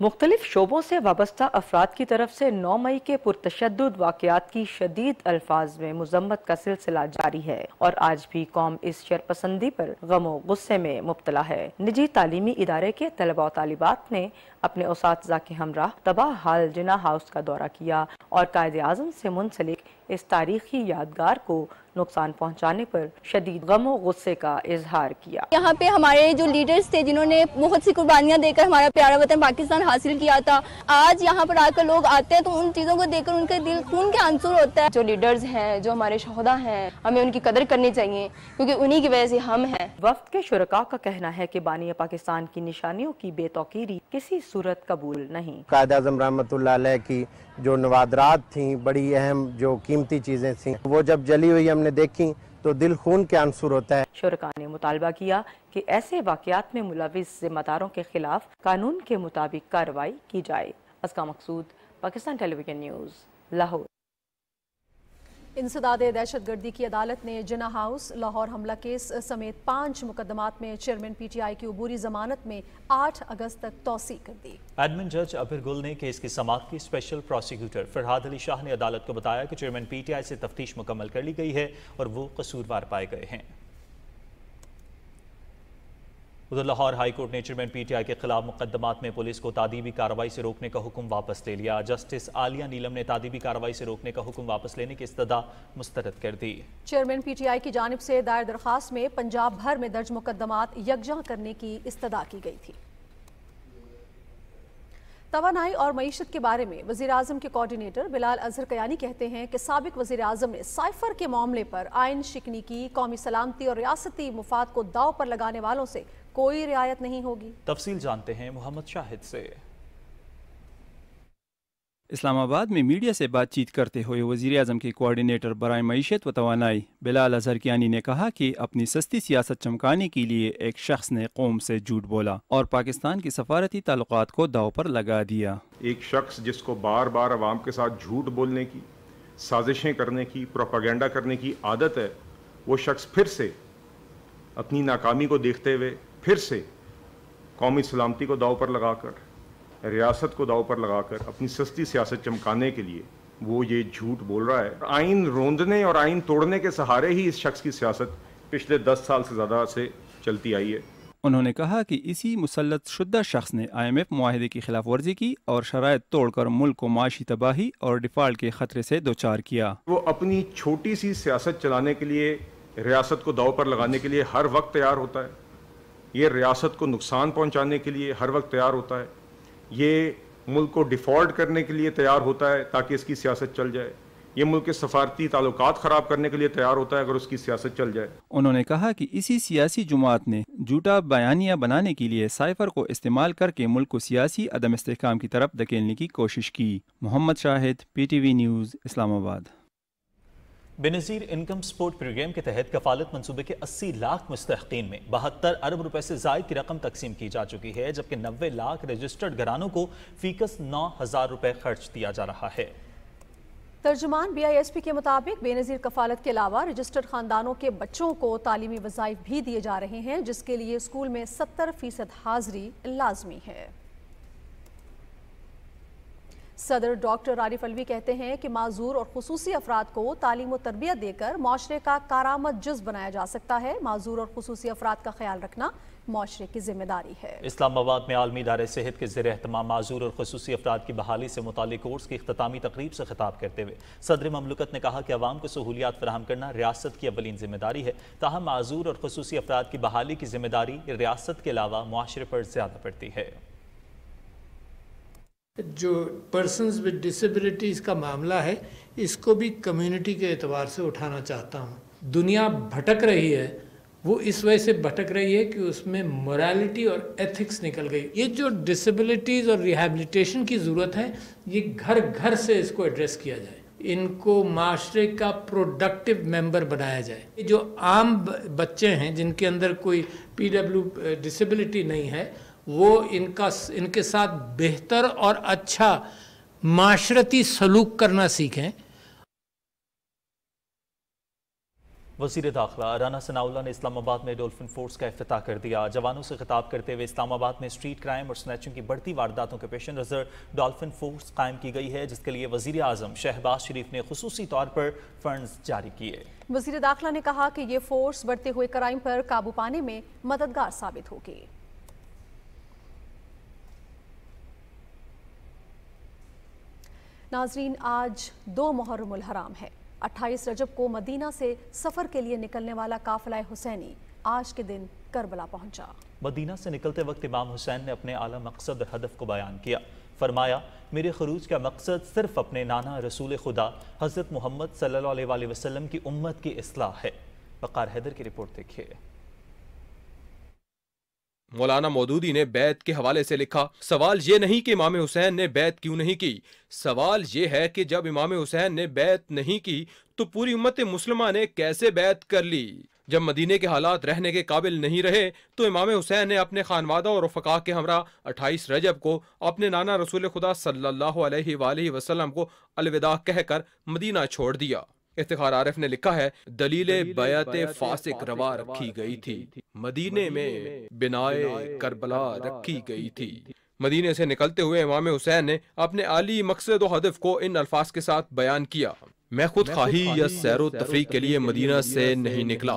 मुख्तलिफ़ शोबों से वाबस्ता अफराद की तरफ़ से नौ मई के पुरतशद वाकयात की शदीद अल्फाज में मजम्मत का सिलसिला जारी है और आज भी कौम इस शरपसंदी पर गमो गुस्से में मुबतला है। निजी तालीमी इदारे के तलबा तालिबात ने अपने उस के हमरा तबाह हाल जिना हाउस का दौरा किया और कायद अजम से मुंसलिक इस तारीखी यादगार को नुकसान पहुँचाने पर शदीद गमो गुस्से का इजहार किया। यहाँ पे हमारे जो लीडर्स थे जिन्होंने बहुत सी कुर्बानियाँ देकर हमारा प्यारा वतन पाकिस्तान हासिल किया था आज यहाँ पर आकर लोग आते हैं तो उन चीज़ों को देखकर उनके दिल खून के आँसू होता है। जो लीडर्स हैं जो हमारे शहदा हैं हमें उनकी कदर करनी चाहिए क्योंकि उन्हीं की वजह से हम हैं। वक्त के शुरा का कहना है की बानी पाकिस्तान की निशानियों की बेतौकीरी किसी सूरत कबूल नहीं। कायद अजम रहमत की जो नवादरात थी बड़ी अहम जो कीमती चीज़ें थी वो जब जली हुई हमने देखी तो दिल खून के आंसुर होता है। शुरा ने मुतालबा किया कि ऐसे वाकयात में मुलविस जिम्मेदारों के खिलाफ कानून के मुताबिक कार्रवाई की जाए। इसका मकसूद, पाकिस्तान टेलीविज़न न्यूज़, लाहौर। इंसदाद दहशत गर्दी की अदालत ने जिना हाउस, लाहौर हमला केस समेत पाँच मुकदमात में चेयरमैन पी टी आई की अबूरी जमानत में आठ अगस्त तक तोसी कर दी। एडमिन जज अबिर गुल ने केस की समाप्त की। स्पेशल प्रोसिक्यूटर फरहाद अली शाह ने अदालत को बताया कि चेयरमैन पी टी आई से तफ्तीश मुकम्मल कर ली गई है और वो कसूरवार पाए गए हैं। उधर लाहौर हाईकोर्ट ने चेयरमैन पीटीआई के खिलाफ मुकदमात में पुलिस को तादीबी कार्रवाई से रोकने का हुक्म वापस ले लिया। जस्टिस आलिया नीलम ने तादीबी कार्रवाई से रोकने का हुक्म वापस लेने की इस्तदा मुस्तरद कर दी। चेयरमैन पीटीआई की जानब से दायर दरखास्त में पंजाब भर में दर्ज मुकदमात यकजा करने की इस्तदा की गई थी। तोानाई और मीशत के बारे में वजी अजम के कोऑर्डिनेटर बिलाल अजहर कयानी कहते हैं कि सबक वजी अजम ने साइफर के मामले पर आयन शिकनी की कौमी सलामती और रियासती मुफाद को दाव पर लगाने वालों से कोई रियायत नहीं होगी। तफसील जानते हैं मोहम्मद शाहिद से। इस्लामाबाद में मीडिया से बातचीत करते हुए वज़ीर अजम के कोऑर्डिनेटर बरए मीशत व तोानाई बिलाल अजहर कियानी ने कहा कि अपनी सस्ती सियासत चमकाने के लिए एक शख्स ने कौम से झूठ बोला और पाकिस्तान की सफारती ताल्लुक को दाव पर लगा दिया। एक शख्स जिसको बार बार आवाम के साथ झूठ बोलने की साजिशें करने की प्रोपागेंडा करने की आदत है वो शख्स फिर से अपनी नाकामी को देखते हुए फिर से कौमी सलामती को दाव पर लगाकर रियासत को दाव पर लगाकर अपनी सस्ती सियासत चमकाने के लिए वो ये झूठ बोल रहा है। आइन रोंदने और आइन तोड़ने के सहारे ही इस शख्स की सियासत पिछले दस साल से ज़्यादा से चलती आई है। उन्होंने कहा कि इसी मुसलत शुदा शख्स ने आई एम एफ़ माहे की खिलाफ वर्जी की और शराय तोड़कर मुल्क को माशी तबाही और डिफाल्ट के खतरे से दो चार किया। वो अपनी छोटी सी सियासत चलाने के लिए रियासत को दाव पर लगाने के लिए हर वक्त तैयार होता है। ये रियासत को नुकसान पहुँचाने के लिए हर वक्त तैयार होता है। ये मुल्क को डिफ़ॉल्ट करने के लिए तैयार होता है ताकि इसकी सियासत चल जाए। ये मुल्क के सफारती ताल्लुकात ख़राब करने के लिए तैयार होता है अगर उसकी सियासत चल जाए। उन्होंने कहा कि इसी सियासी जुमात ने झूठा बयानिया बनाने के लिए साइफर को इस्तेमाल करके मुल्क को सियासी अदम इसकाम की तरफ़ धकेलने की कोशिश की। Mohammad Shahid P T V news, Islamabad. Benazir income support programme के तहत कफालत मनसूबे के 80 लाख मुस्तकिन में बहत्तर अरब रुपए से जायद की रकम तकसीम की जा चुकी है, जबकि 90 लाख रजिस्टर्ड घरानों को फीकस नौ हज़ार रुपए खर्च दिया जा रहा है। तर्जुमान बी आई एस पी के मुताबिक बेनज़ीर कफालत के अलावा रजिस्टर्ड खानदानों के बच्चों को तालीमी वज़ाइफ भी दिए जा रहे हैं, जिसके लिए स्कूल में सत्तर फ़ीसद हाजिरी लाजमी है। सदर डॉक्टर आरिफ अलवी कहते हैं कि माजूर और खसूसी अफराद को तालीम तरबियत देकर माशरे का कारामद जुज बनाया जा सकता है। माजूर और खसूसी अफराद का ख्याल रखना माशरे की ज़िम्मेदारी है। इस्लामाबाद में आलमी इदारे सेहत के जेर अहतमाम माजूर और खसूसी अफराद की बहाली से मुतल कोर्स की अख्तामी तकरीब से खिताब करते हुए सदर ममलकत ने कहा कि आवाम को सहूलियात फराम करना रियासत की अवलिन ज़िम्मेदारी है। ताहम माजूर और खसूसी अफराद की बहाली की ज़िम्मेदारी रियासत के अलावा माशरे पर ज़्यादा पड़ती है। जो पर्सनस विद डिसेबिलिटीज़ का मामला है, इसको भी कम्युनिटी के एतबार से उठाना चाहता हूँ। दुनिया भटक रही है, वो इस वजह से भटक रही है कि उसमें मोरालिटी और एथिक्स निकल गई। ये जो डिसेबिलिटीज़ और रिहैबिलिटेशन की ज़रूरत है, ये घर घर से इसको एड्रेस किया जाए। इनको माशरे का प्रोडक्टिव मेंबर बनाया जाए। जो आम बच्चे हैं, जिनके अंदर कोई पीडब्ल्यू डिसेबिलिटी नहीं है वो इनका इनके साथ बेहतर और अच्छा माशरती सलूक करना सीखें। वज़ीर दाखिला राना सनाउल्ला ने इस्लामाबाद में डोल्फिन फोर्स का अफ्ताह कर दिया। जवानों से खिताब करते हुए इस्लामाबाद में स्ट्रीट क्राइम और स्नैचिंग की बढ़ती वारदातों के पेश नज़र डॉल्फिन फोर्स कायम की गई है जिसके लिए वज़ीर आज़म शहबाज शरीफ ने खसूसी तौर पर फंड जारी किए। वज़ीर दाखिला ने कहा कि ये फोर्स बढ़ते हुए क्राइम पर काबू पाने में मददगार साबित होगी। नाजरीन, आज दो मुहर्रम हराम है। 28 रजब को मदीना से सफ़र के लिए निकलने वाला काफिला हुसैनी आज के दिन करबला पहुँचा। मदीना से निकलते वक्त इमाम हुसैन ने अपने आला मकसद और हदफ को बयान किया। फरमाया, मेरे खरूज का मकसद सिर्फ़ अपने नाना रसूल खुदा, हज़रत मोहम्मद सल्लल्लाहु अलैहि वसल्लम की उम्मत की असलाह है। बकार हैदर की रिपोर्ट देखिए। मौलाना मौदूदी ने बैत के हवाले से लिखा, सवाल ये नहीं कि इमाम हुसैन ने बैत क्यों नहीं की। सवाल ये है कि जब इमाम हुसैन ने बैत नहीं की तो पूरी उम्मत मुसलमान ने कैसे बैत कर ली? जब मदीने के हालात रहने के काबिल नहीं रहे तो इमाम हुसैन ने अपने खानवादा और रफ़का के हमरा 28 रजब को अपने नाना रसूल खुदा सल्लल्लाहु अलैहि वसल्लम को अलविदा कहकर मदीना छोड़ दिया। इफ्तार आरफ ने लिखा है दलील बयात फासिक रवा रखी गई थी। मदीने में बिनाए करबला रखी गई थी। मदीने से निकलते हुए इमाम हुसैन ने अपने आली मकसद हदफ को इन अल्फाज के साथ बयान किया। मैं खुद खाही या सैरो तफरी के लिए मदीना से नहीं निकला।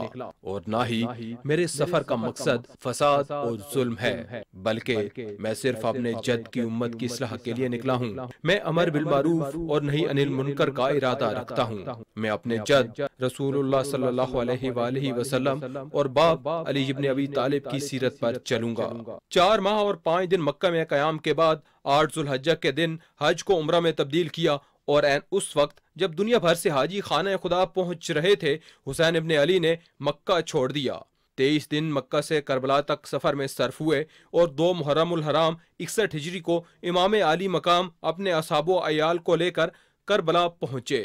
और ना ही मेरे सफ़र का मकसद फसाद और जुल्म है बल्कि मैं सिर्फ़ अपने जद की उम्मत की इसलाह के लिए निकला हूँ। मैं अमर बिल मारूफ और नहीं अनिल मुनकर का इरादा रखता हूँ। मैं अपने जद रसूलुल्लाह सल्लल्लाहु अलैहि वसल्लम और बाप अली इब्ने अबी तालिब की सीरत पर चलूँगा। चार माह और पाँच दिन मक्का में क्याम के बाद आठ जुलहज्जा के दिन हज को उम्र में तब्दील किया और एन उस वक्त जब दुनिया भर से हाजी खाना खुदा पहुँच रहे थे, हुसैन इबन अली ने मक्का छोड़ दिया। तेईस दिन मक्का से करबला तक सफ़र में सर्फ हुए और दो मुहरम हराम इकसठ हिजरी को इमाम आली मकाम अपने असाबो अयाल को लेकर करबला पहुँचे।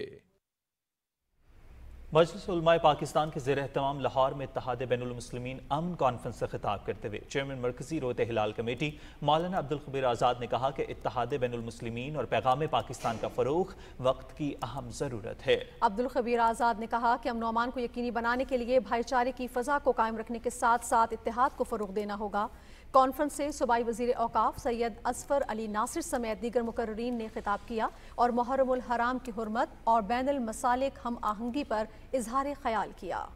मजलिस पाकिस्तान के जेर अहतमाम लाहौर में इतहाद बैनमसलमिन अमन कॉन्फ्रेंस से खिताब करते हुए चेयरमैन मरकजी रोत हिलाल कमेटी मौलाना अब्दुल खबीर आज़ाद ने कहा कि इतहाद बैनमसलमिन और पैगाम पाकिस्तान का फ़रोग वक्त की अहम ज़रूरत है। अब्दुल खबीर आज़ाद ने कहा कि अमन अमान को यकीनी बनाने के लिए भाईचारे की फ़जा को कायम रखने के साथ साथ इतिहाद को फ़रोग देना होगा। कॉन्फ्रेंस से सूबाई वज़ीर अवकाफ सैयद असफर अली नासिर समेत दीगर मुकर्रीन ने खिताब किया और मुहर्रम हराम की हरमत और बैन मसालिक हम आहंगी पर इजहार ख्याल किया।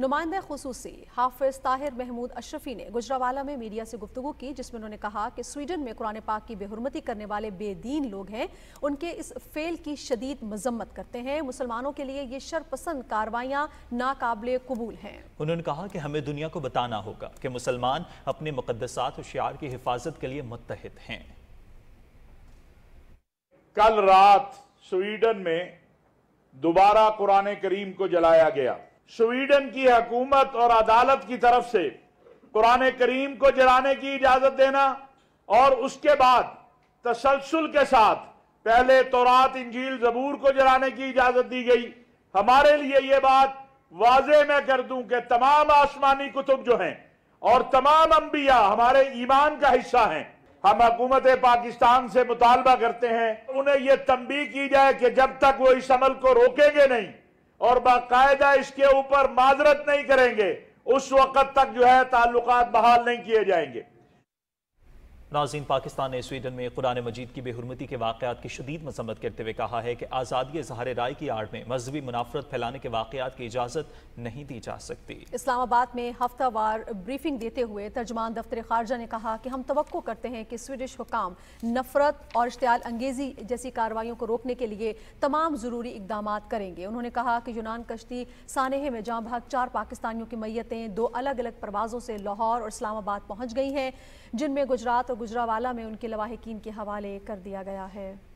नुमाइंदा खसूसी हाफिज ताहिर महमूद अशरफी ने गुजरावाला में मीडिया से गुफ्तु की जिसमें उन्होंने कहा कि स्वीडन में कुरान पाक की बेहरमती करने वाले बेदीन लोग हैं। उनके इस फेल की शदीद मजम्मत करते हैं। मुसलमानों के लिए ये शरपसंद कार्रवाइयाँ नाकबले कबूल हैं। उन्होंने कहा कि हमें दुनिया को बताना होगा कि मुसलमान अपने मुकदसात और शियार की हिफाजत के लिए मुतहद हैं। कल रात स्वीडन में दोबारा कुरान करीम को जलाया गया। स्वीडन की हकूमत और अदालत की तरफ़ से कुरान करीम को जलाने की इजाज़त देना और उसके बाद तसलसल के साथ पहले तौरात इंजील जबूर को जलाने की इजाज़त दी गई। हमारे लिए ये बात वाजे मैं कर दूँ कि तमाम आसमानी कुतुब जो हैं और तमाम अंबिया हमारे ईमान का हिस्सा हैं, हम हकूमत पाकिस्तान से मुतालबा करते हैं। उन्हें यह तंबी की जाए कि जब तक वो इस अमल को रोकेंगे नहीं और बाकायदा इसके ऊपर माजरत नहीं करेंगे। उस वक्त तक जो है ताल्लुकात बहाल नहीं किए जाएँगे। नाजीन पाकिस्तान ने स्वीडन में कुरान मजीद की बेहरमती के वाकत की शदीद मसम्मत करते हुए कहा है कि आज़ादी इजहार राय की आड़ में मजहबी मुनाफरत फैलाने के वाकत की इजाज़त नहीं दी जा सकती। इस्लामाबाद में हफ्तावार ब्रीफिंग देते हुए तर्जमान दफ्तर खारजा ने कहा कि हम तो करते हैं कि स्वीडिश हुकाम, नफरत और इश्तियाल अंगेजी जैसी कार्रवाइयों को रोकने के लिए तमाम ज़रूरी इकदाम करेंगे। उन्होंने कहा कि यूनान कश्ती सानहे में जहाँ भाग चार पाकिस्तानियों की मैयतें, दो अलग अलग परवाज़ों से लाहौर और इस्लामाबाद पहुँच गई हैं, जिनमें गुजरात और गुजरावाला में उनके लवाहिकीन के हवाले कर दिया गया है।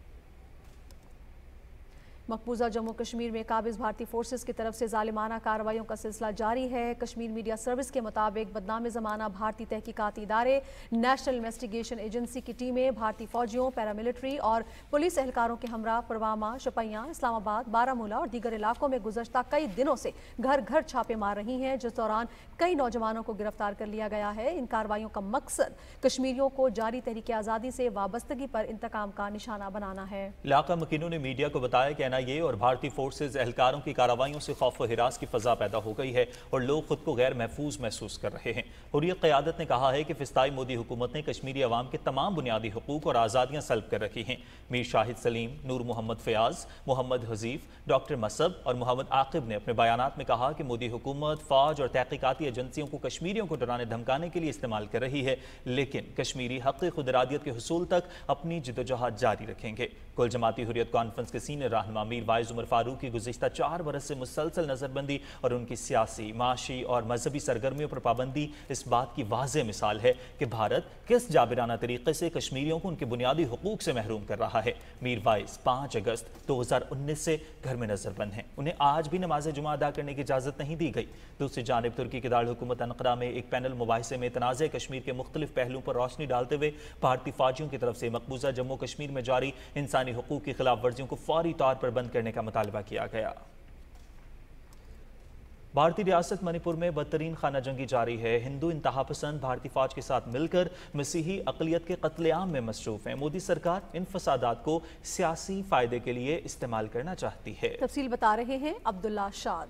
मकबूजा, जम्मू कश्मीर में काबिज भारतीय फोर्सेस की तरफ़ से जालिमाना कार्रवाई का सिलसिला जारी है। कश्मीर मीडिया सर्विस के मुताबिक बदनाम ज़माना भारतीय तहकीकती इदारे, नेशनल इन्वेस्टिगेशन एजेंसी की टीमें, भारतीय फौजियों, पैरामिलिट्री और पुलिस एहलकारों के हमरा पुलवामा, शपैया, इस्लामाबाद, बारामूला और दीगर इलाकों में गुजशत कई दिनों से घर घर छापे मार रही हैं, जिस दौरान कई नौजवानों को गिरफ़्तार कर लिया गया है। इन कार्रवाई का मकसद कश्मीरियों को जारी तहरीक आज़ादी से वाबस्तगी पर इंतकाम का निशाना बनाना है। इलाका मकीनों ने मीडिया को बताया कि एनआईए और भारतीय फोर्सेज एहलकारों की कार्रवाइयों से खौफ हिरास की फजा पैदा हो गई है और लोग खुद को गैर महफूज महसूस कर रहे हैं। हुरियत क्यादत ने कहा है कि फिस्ताई मोदी हुकूमत ने कश्मीरी अवाम के तमाम बुनियादी हकूक और आज़ादियाँ सल्ब कर रखी हैं। मीर शाहिद सलीम, नूर मोहम्मद फयाज, मोहम्मद हजीफ, डॉक्टर मसब और मोहम्मद आकिब ने अपने बयान में कहा कि मोदी हुकूमत, फौज और तहकीकती एजेंसियों को कश्मीरियों को डराने धमकाने के लिए इस्तेमाल कर रही है, लेकिन कश्मीरी हक खुदरादियत के हसूल तक अपनी जिदोजहद जारी रखेंगे। कुल जमाती हुरियत कॉन्फ्रेंस के सीनियर रहनमा मीर वाइज उमर फारूक की गुजशत चार बरस से मुसलसल नज़रबंदी और उनकी सियासी, माशी और मजहबी सरगर्मियों पर पाबंदी इस बात की वाज मिसाल है कि भारत किस जाबिराना तरीके से कश्मीरियों को उनके बुनियादी हकूक से महरूम कर रहा है। मीर वाइस पाँच अगस्त दो हज़ार उन्नीस से घर में नजरबंद हैं। उन्हें आज भी नमाज़ जुमा अदा करने की इजाज़त नहीं दी गई। दूसरी जानब तुर्की के दारकूमत अनकरा में एक पैनल मुबासे में तनाज़ कश्मीर के मुख्तलिफ़ पहलुओं पर रोशनी डालते हुए भारतीय फौजियों की तरफ़ से मकबूजा जम्मू कश्मीर में जारी इंसानी हकूक की खिलाफ वर्जियों को फौरी तौर पर बंद करने का मुतालबा किया गया। भारतीय रियासत मणिपुर में बदतरीन खाना जंगी जारी है। हिंदू इंतहा पसंद भारतीय फौज के साथ मिलकर मसीही अकलियत के कत्लेआम में मसरूफ है। मोदी सरकार इन फसादात को सियासी फ़ायदे के लिए इस्तेमाल करना चाहती है। तफसील बता रहे हैं अब्दुल्ला शाद।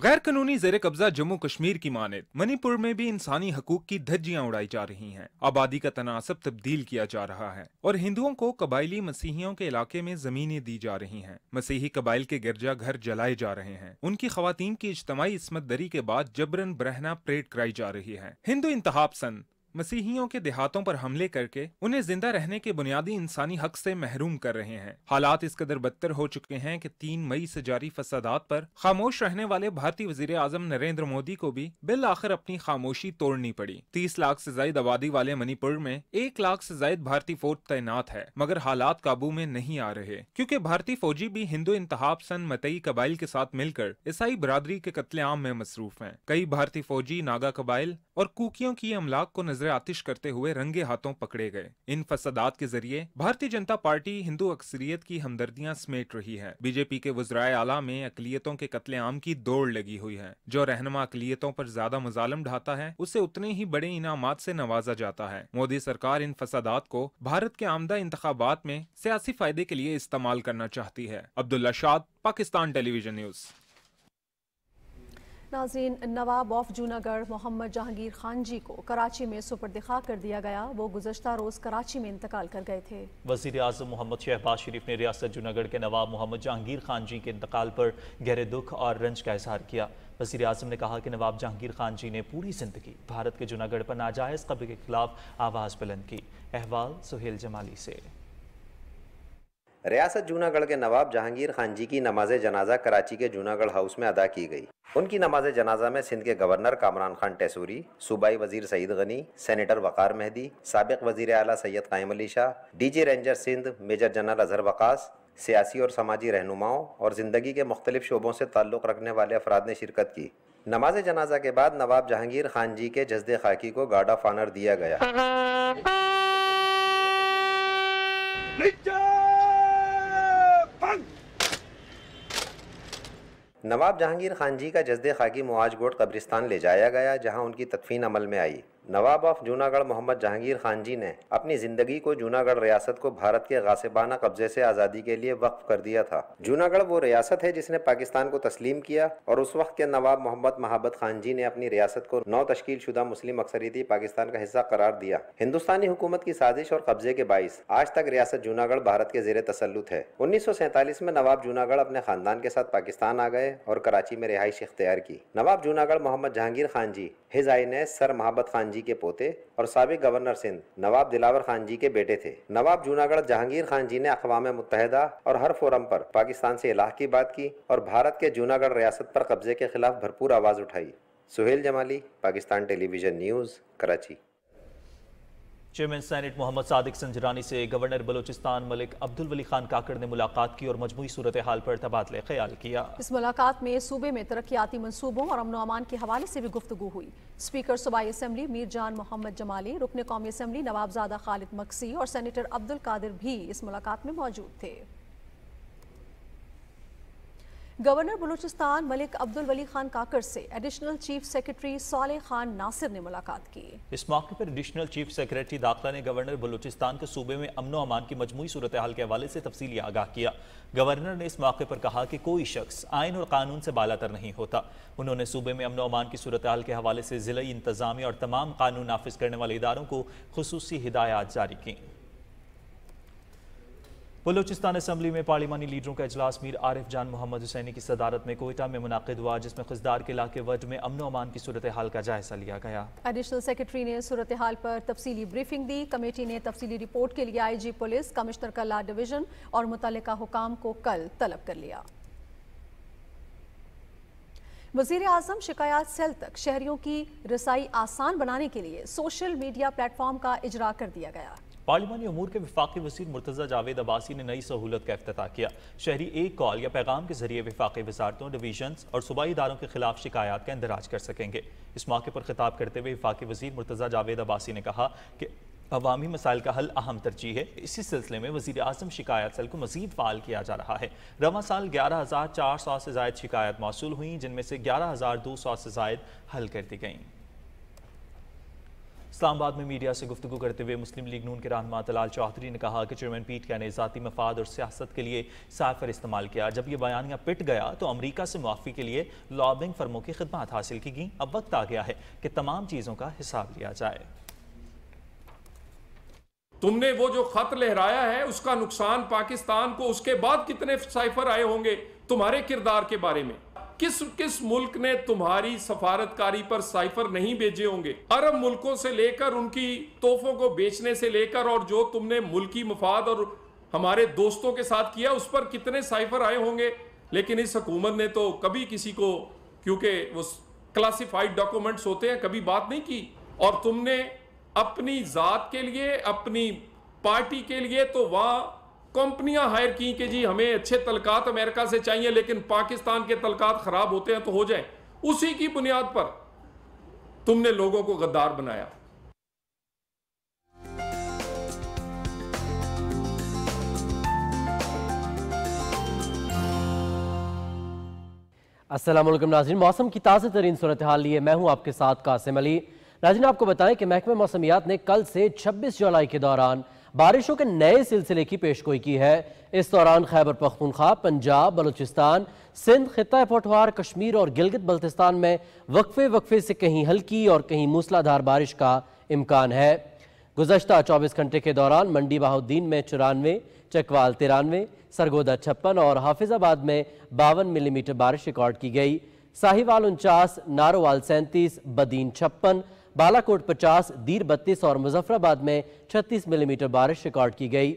गैर कानूनी जेर कब्जा जम्मू कश्मीर की माने, मणिपुर में भी इंसानी हकूक की धज्जियाँ उड़ाई जा रही हैं। आबादी का तनासब तब्दील किया जा रहा है और हिंदुओं को कबायली मसीहियों के इलाके में जमीनें दी जा रही हैं। मसीही कबाइल के गिरजा घर जलाए जा रहे हैं। उनकी खातन की इज्तमाही इसमत दरी के बाद जबरन ब्रहना परेड कराई जा रही है। हिंदू इंतहा पसंद मसीहियों के देहातों पर हमले करके उन्हें ज़िंदा रहने के बुनियादी इंसानी हक से महरूम कर रहे हैं। हालात इस कदर बदतर हो चुके हैं कि तीन मई से जारी फसादात पर खामोश रहने वाले भारतीय वज़ीर आज़म नरेंद्र मोदी को भी बिल आखिर अपनी खामोशी तोड़नी पड़ी। तीस लाख से जायद आबादी वाले मणिपुर में एक लाख से जायद भारतीय फौज तैनात है, मगर हालात काबू में नहीं आ रहे, क्यूँकी भारतीय फौजी भी हिंदू इंतहा पसंद मतई कबाइल के साथ मिलकर ईसाई बरादरी के कत्लेआम में मसरूफ है। कई भारतीय फौजी नागा कबाइल और कुकियों की अमलाक को नज़र आतिश करते हुए रंगे हाथों पकड़े गए। इन फसादात के ज़रिए भारतीय जनता पार्टी हिंदू अक्सरियत की हमदर्दियाँ समेट रही है। बीजेपी के वजराय आला में अकलियतों के कत्लेआम की दौड़ लगी हुई है। जो रहनमा अकलियतों पर ज़्यादा मुजालम ढाता है, उसे उतने ही बड़े इनाम से नवाजा जाता है। मोदी सरकार इन फसादात को भारत के आमदा इंतबात में सियासी फ़ायदे के लिए इस्तेमाल करना चाहती है। अब्दुल्ला शाद, पाकिस्तान टेलीविज़न न्यूज़। नाजीन, नवाब ऑफ़ जूनागढ़ मोहम्मद जहांगीर खान जी को कराची में सुपरदिखा कर दिया गया। वो गुजशत रोज़ कराची में इंतकाल कर गए थे। वज़ीर अजम मोहम्मद शहबाज शरीफ ने रियासत जूनागढ़ के नवाब मोहम्मद जहांगीर खान जी के इंतकाल पर गहरे दुख और रंज का इजहार किया। वज़ीर अजम ने कहा कि नवाब जहांगीर खान जी ने पूरी ज़िंदगी भारत के जूनागढ़ पर नाजायज़ कब्र के खिलाफ आवाज़ बुलंद की। अहवाल सुहेल जमाली से। रियासत जूनागढ़ के नवाब जहांगीर खान जी की नमाज़ जनाजा कराची के जूनागढ़ हाउस में अदा की गई। उनकी नमाज़ जनाजा में सिंध के गवर्नर कामरान खान टेसूरी, सूबाई वज़ीर सईद गनी, सेनेटर वकार मेहदी, सबक वज़ीर अला Syed Qaim Ali Shah D G ranger Sindh, major general Azhar Waqas, सियासी और समाजी रहनुमाओं और ज़िंदगी के मुख्तलिफ़ शोबों से ताल्लुक़ रखने वाले अफराद ने शिरकत की। नमाज़ जनाजा के बाद नवाब जहांगीर खान जी के जजदे खाकी को गार्ड ऑफ़ ऑनर दिया गया। नवाब जहांगीर खान जी का जजद खाकी मुआजगोट कब्रिस्तान ले जाया गया, जहाँ उनकी तदफीन अमल में आई। नवाब ऑफ़ जूनागढ़ मोहम्मद जहांगीर खान जी ने अपनी ज़िंदगी को जूनागढ़ रियासत को भारत के गासिबाना कब्जे से आज़ादी के लिए वक्फ कर दिया था। जूनागढ़ वो रियासत है जिसने पाकिस्तान को तस्लीम किया और उस वक्त के नवाब मोहम्मद महाबत खान जी ने अपनी रियासत को नौ तश्कील शुदा मुस्लिम अक्सरियती पाकिस्तान का हिस्सा करार दिया। हिंदुस्तानी हुकूमत की साजिश और कब्जे के बाईस, आज तक रियासत जूनागढ़ भारत के जेर तसल्लुत है। उन्नीस सौ सैंतालीस में नवाब जूनागढ़ अपने खानदान के साथ पाकिस्तान आ गए और कराची में रिहाइश इख्तियार की। नवाब जूनागढ़ मोहम्मद जहांगीर खान जी हिज आइन सर महाबत खान जी के पोते और सबक गवर्नर सिंध नवाब दिलावर खान जी के बेटे थे। नवाब जूनागढ़ जहांगीर खान जी ने अकवाम मुतहदा और हर फोरम पर पाकिस्तान से इलाह की बात की और भारत के जूनागढ़ रियासत पर कब्जे के खिलाफ भरपूर आवाज़ उठाई। Sohail Jamali, Pakistan television news, Karachi. Chairman senate Mohammad Sadiq Sanjrani से गवर्नर बलोचिस्तान मलिक अब्दुल वली खान काकड़ ने मुलाकात की और मजमू सूरत हाल पर तबादले ख्याल किया। इस मुलाकात में सूबे में तरक्याती मनसूबों और अमनो अमान के हवाले से भी गुफ्तु हुई। स्पीकर सूबाई असम्बली मीर जान मोहम्मद जमाली, रुकन कौमी असम्बली नवाबजादा खालिद मकसी और सैनेटर अब्दुल कादिर भी इस मुलाकात में मौजूद थे। गवर्नर बलूचिस्तान मलिक अब्दुल वली खान काकर से एडिशनल चीफ सेक्रेटरी साले खान नासिर ने मुलाकात की। इस मौके पर एडिशनल चीफ सेक्रेटरी दाखिला ने गवर्नर बलूचिस्तान के सूबे में अमन अमान की मजमू सूरत हाल के हवाले से तफसीली आगाह किया। गवर्नर ने इस मौके पर कहा कि कोई शख्स आइन और कानून से बालातर नहीं होता। उन्होंने सूबे में अमन अमान की सूरत हाल के हवाले से ज़िले इंतजामी और तमाम कानून नाफिज करने वाले इदारों को खसूसी हिदायत जारी की। बलोचिस्तान असम्बली में पार्लिमानी लीडरों का अजलास मीर आरिफ जान मोहम्मद हुसैनी की सदारत में कोयटा में मुनद हुआ, जिसमें खजदार के इलाके वड में अमन अमान की सूरत हाल का जायजा लिया गया। एडिशनल सेक्रेटरी ने सूरत हाल पर तफसीली ब्रीफिंग दी। कमेटी ने तफसीली रिपोर्ट के लिए आई जी पुलिस, कमिश्नर का ला डिवीज़न और मुतल हुकाम को कल तलब कर लिया। वज़ीर आज़म शिकायत सेल तक, शहरियों की रसाई आसान बनाने के लिए सोशल मीडिया प्लेटफॉर्म का इजरा कर दिया गया। पार्लिमानी अमूर के विफाकी वज़ीर मुर्तजा जावेद अब्बासी ने नई सहूलत का अफ्ताह किया। शहरी एक कॉल या पैगाम के ज़रिए विफाकी वजारतों डिवीज़न और सूबाई इदारों के खिलाफ शिकायत का इंदराज कर सकेंगे। इस मौके पर खिताब करते हुए विफाकी वज़ीर मुर्तजा जावेद अब्बासी ने कहा कि अवामी मसाइल का हल अहम तरजीह है। इसी सिलसिले में वजी अजम शिकायत सेल को मजीद फाल किया जा रहा है। रवा साल ग्यारह हज़ार चार सौ से जायद शिकायत मौसू हुई, जिनमें से ग्यारह हज़ार दो सौ से जायद हल कर दी गई। इस्लामाबाद में मीडिया से गुफ्तु करते हुए मुस्लिम लीग नून के रहनमा तलाल चौधरी ने कहा कि चेयरमैन पीठ का ज़ाती मफाद और सियासत के लिए साफर इस्तेमाल किया। जब यह बयानिया पिट गया तो अमरीका से मुआफ़ी के लिए लॉबिंग फर्मों की खदमात हासिल की गई। अब वक्त आ गया है कि तमाम चीज़ों का हिसाब लिया जाए। तुमने वो जो खत लहराया है, उसका नुकसान पाकिस्तान को, उसके बाद कितने साइफर आए होंगे? तुम्हारे किरदार के बारे में। किस किस मुल्क ने तुम्हारी सफारतकारी पर साइफर नहीं भेजे होंगे? अरब मुल्कों से लेकर उनकी तोहफों को बेचने से लेकर और जो तुमने मुल्की मफाद और हमारे दोस्तों के साथ किया, उस पर कितने साइफर आए होंगे? लेकिन इस हकूमत ने तो कभी किसी को, क्योंकि वो क्लासिफाइड डॉक्यूमेंट्स होते हैं, कभी बात नहीं की। और तुमने अपनी ज़ात के लिए, अपनी पार्टी के लिए तो वहाँ कंपनियाँ हायर की कि जी हमें अच्छे तलकात अमेरिका से चाहिए, लेकिन पाकिस्तान के तलकात खराब होते हैं तो हो जाए। उसी की बुनियाद पर तुमने लोगों को गद्दार बनाया। असलम नाजरीन, मौसम की ताज़ा तरीन सूरत हाल लिए मैं हूँ आपके साथ कासिम अली। नाजरीन, आपको बताएँ कि महकमे मौसमियात ने कल से 26 जुलाई के दौरान बारिशों के नए सिलसिले की पेशगोई की है। इस दौरान खैबर पख्तूनख्वा, पंजाब, बलूचिस्तान, सिंध खत्ता पठवार कश्मीर और गिलगित बल्तिस्तान में वक्फे वक्फे से कहीं हल्की और कहीं मूसलाधार बारिश का इम्कान है। गुजशत चौबीस घंटे के दौरान मंडी बहाउद्दीन में चौरानवे, चकवाल तिरानवे, सरगोदा छप्पन और हाफिजाबाद में बावन मिलीमीटर बारिश रिकॉर्ड की गई। साहिवाल उनचास, नारोवाल सैंतीस, बदीन छप्पन बालाकोट पचास, दीर बत्तीस और मुजफ्फराबाद में छत्तीस मिलीमीटर बारिश रिकॉर्ड की गई।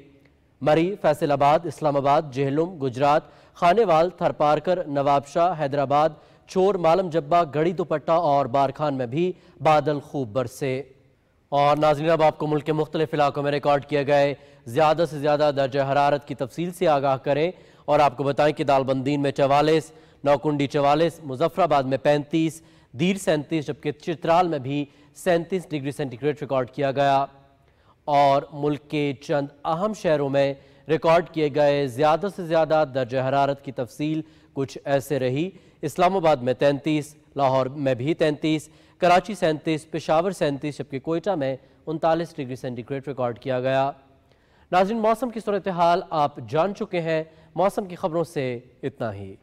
मरी, फैसलाबाद, इस्लामाबाद, जेहलुम, गुजरात, खानेवाल, थरपारकर नवाबशाह हैदराबाद चोर मालम जब्बा, गढ़ी दुपट्टा और बारखान में भी बादल खूब बरसे। और नाजरीन, अब आपको मुल्क के मुख्तलिफ़ इलाकों में रिकॉर्ड किए गए ज़्यादा से ज़्यादा दर्ज हरारत की तफसील से आगाह करें और आपको बताएँ कि दालबंदीन में चवालीस, नौकुंडी चवालीस, मुजफ्फराबाद में पैंतीस, दीर सैंतीस, जबकि चित्राल में भी सैंतीस डिग्री सेंटीग्रेड रिकॉर्ड किया गया और मुल्क के चंद अहम शहरों में रिकॉर्ड किए गए ज़्यादा से ज़्यादा दर्ज हरारत की तफसील कुछ ऐसे रही। इस्लामाबाद में तैंतीस, लाहौर में भी तैंतीस, कराची सैंतीस, पेशावर सैंतीस, जबकि कोयटा में उनतालीस डिग्री सेंटीग्रेड रिकॉर्ड किया गया। नाजिन मौसम की सूरत हाल आप जान चुके हैं। मौसम की खबरों से इतना ही।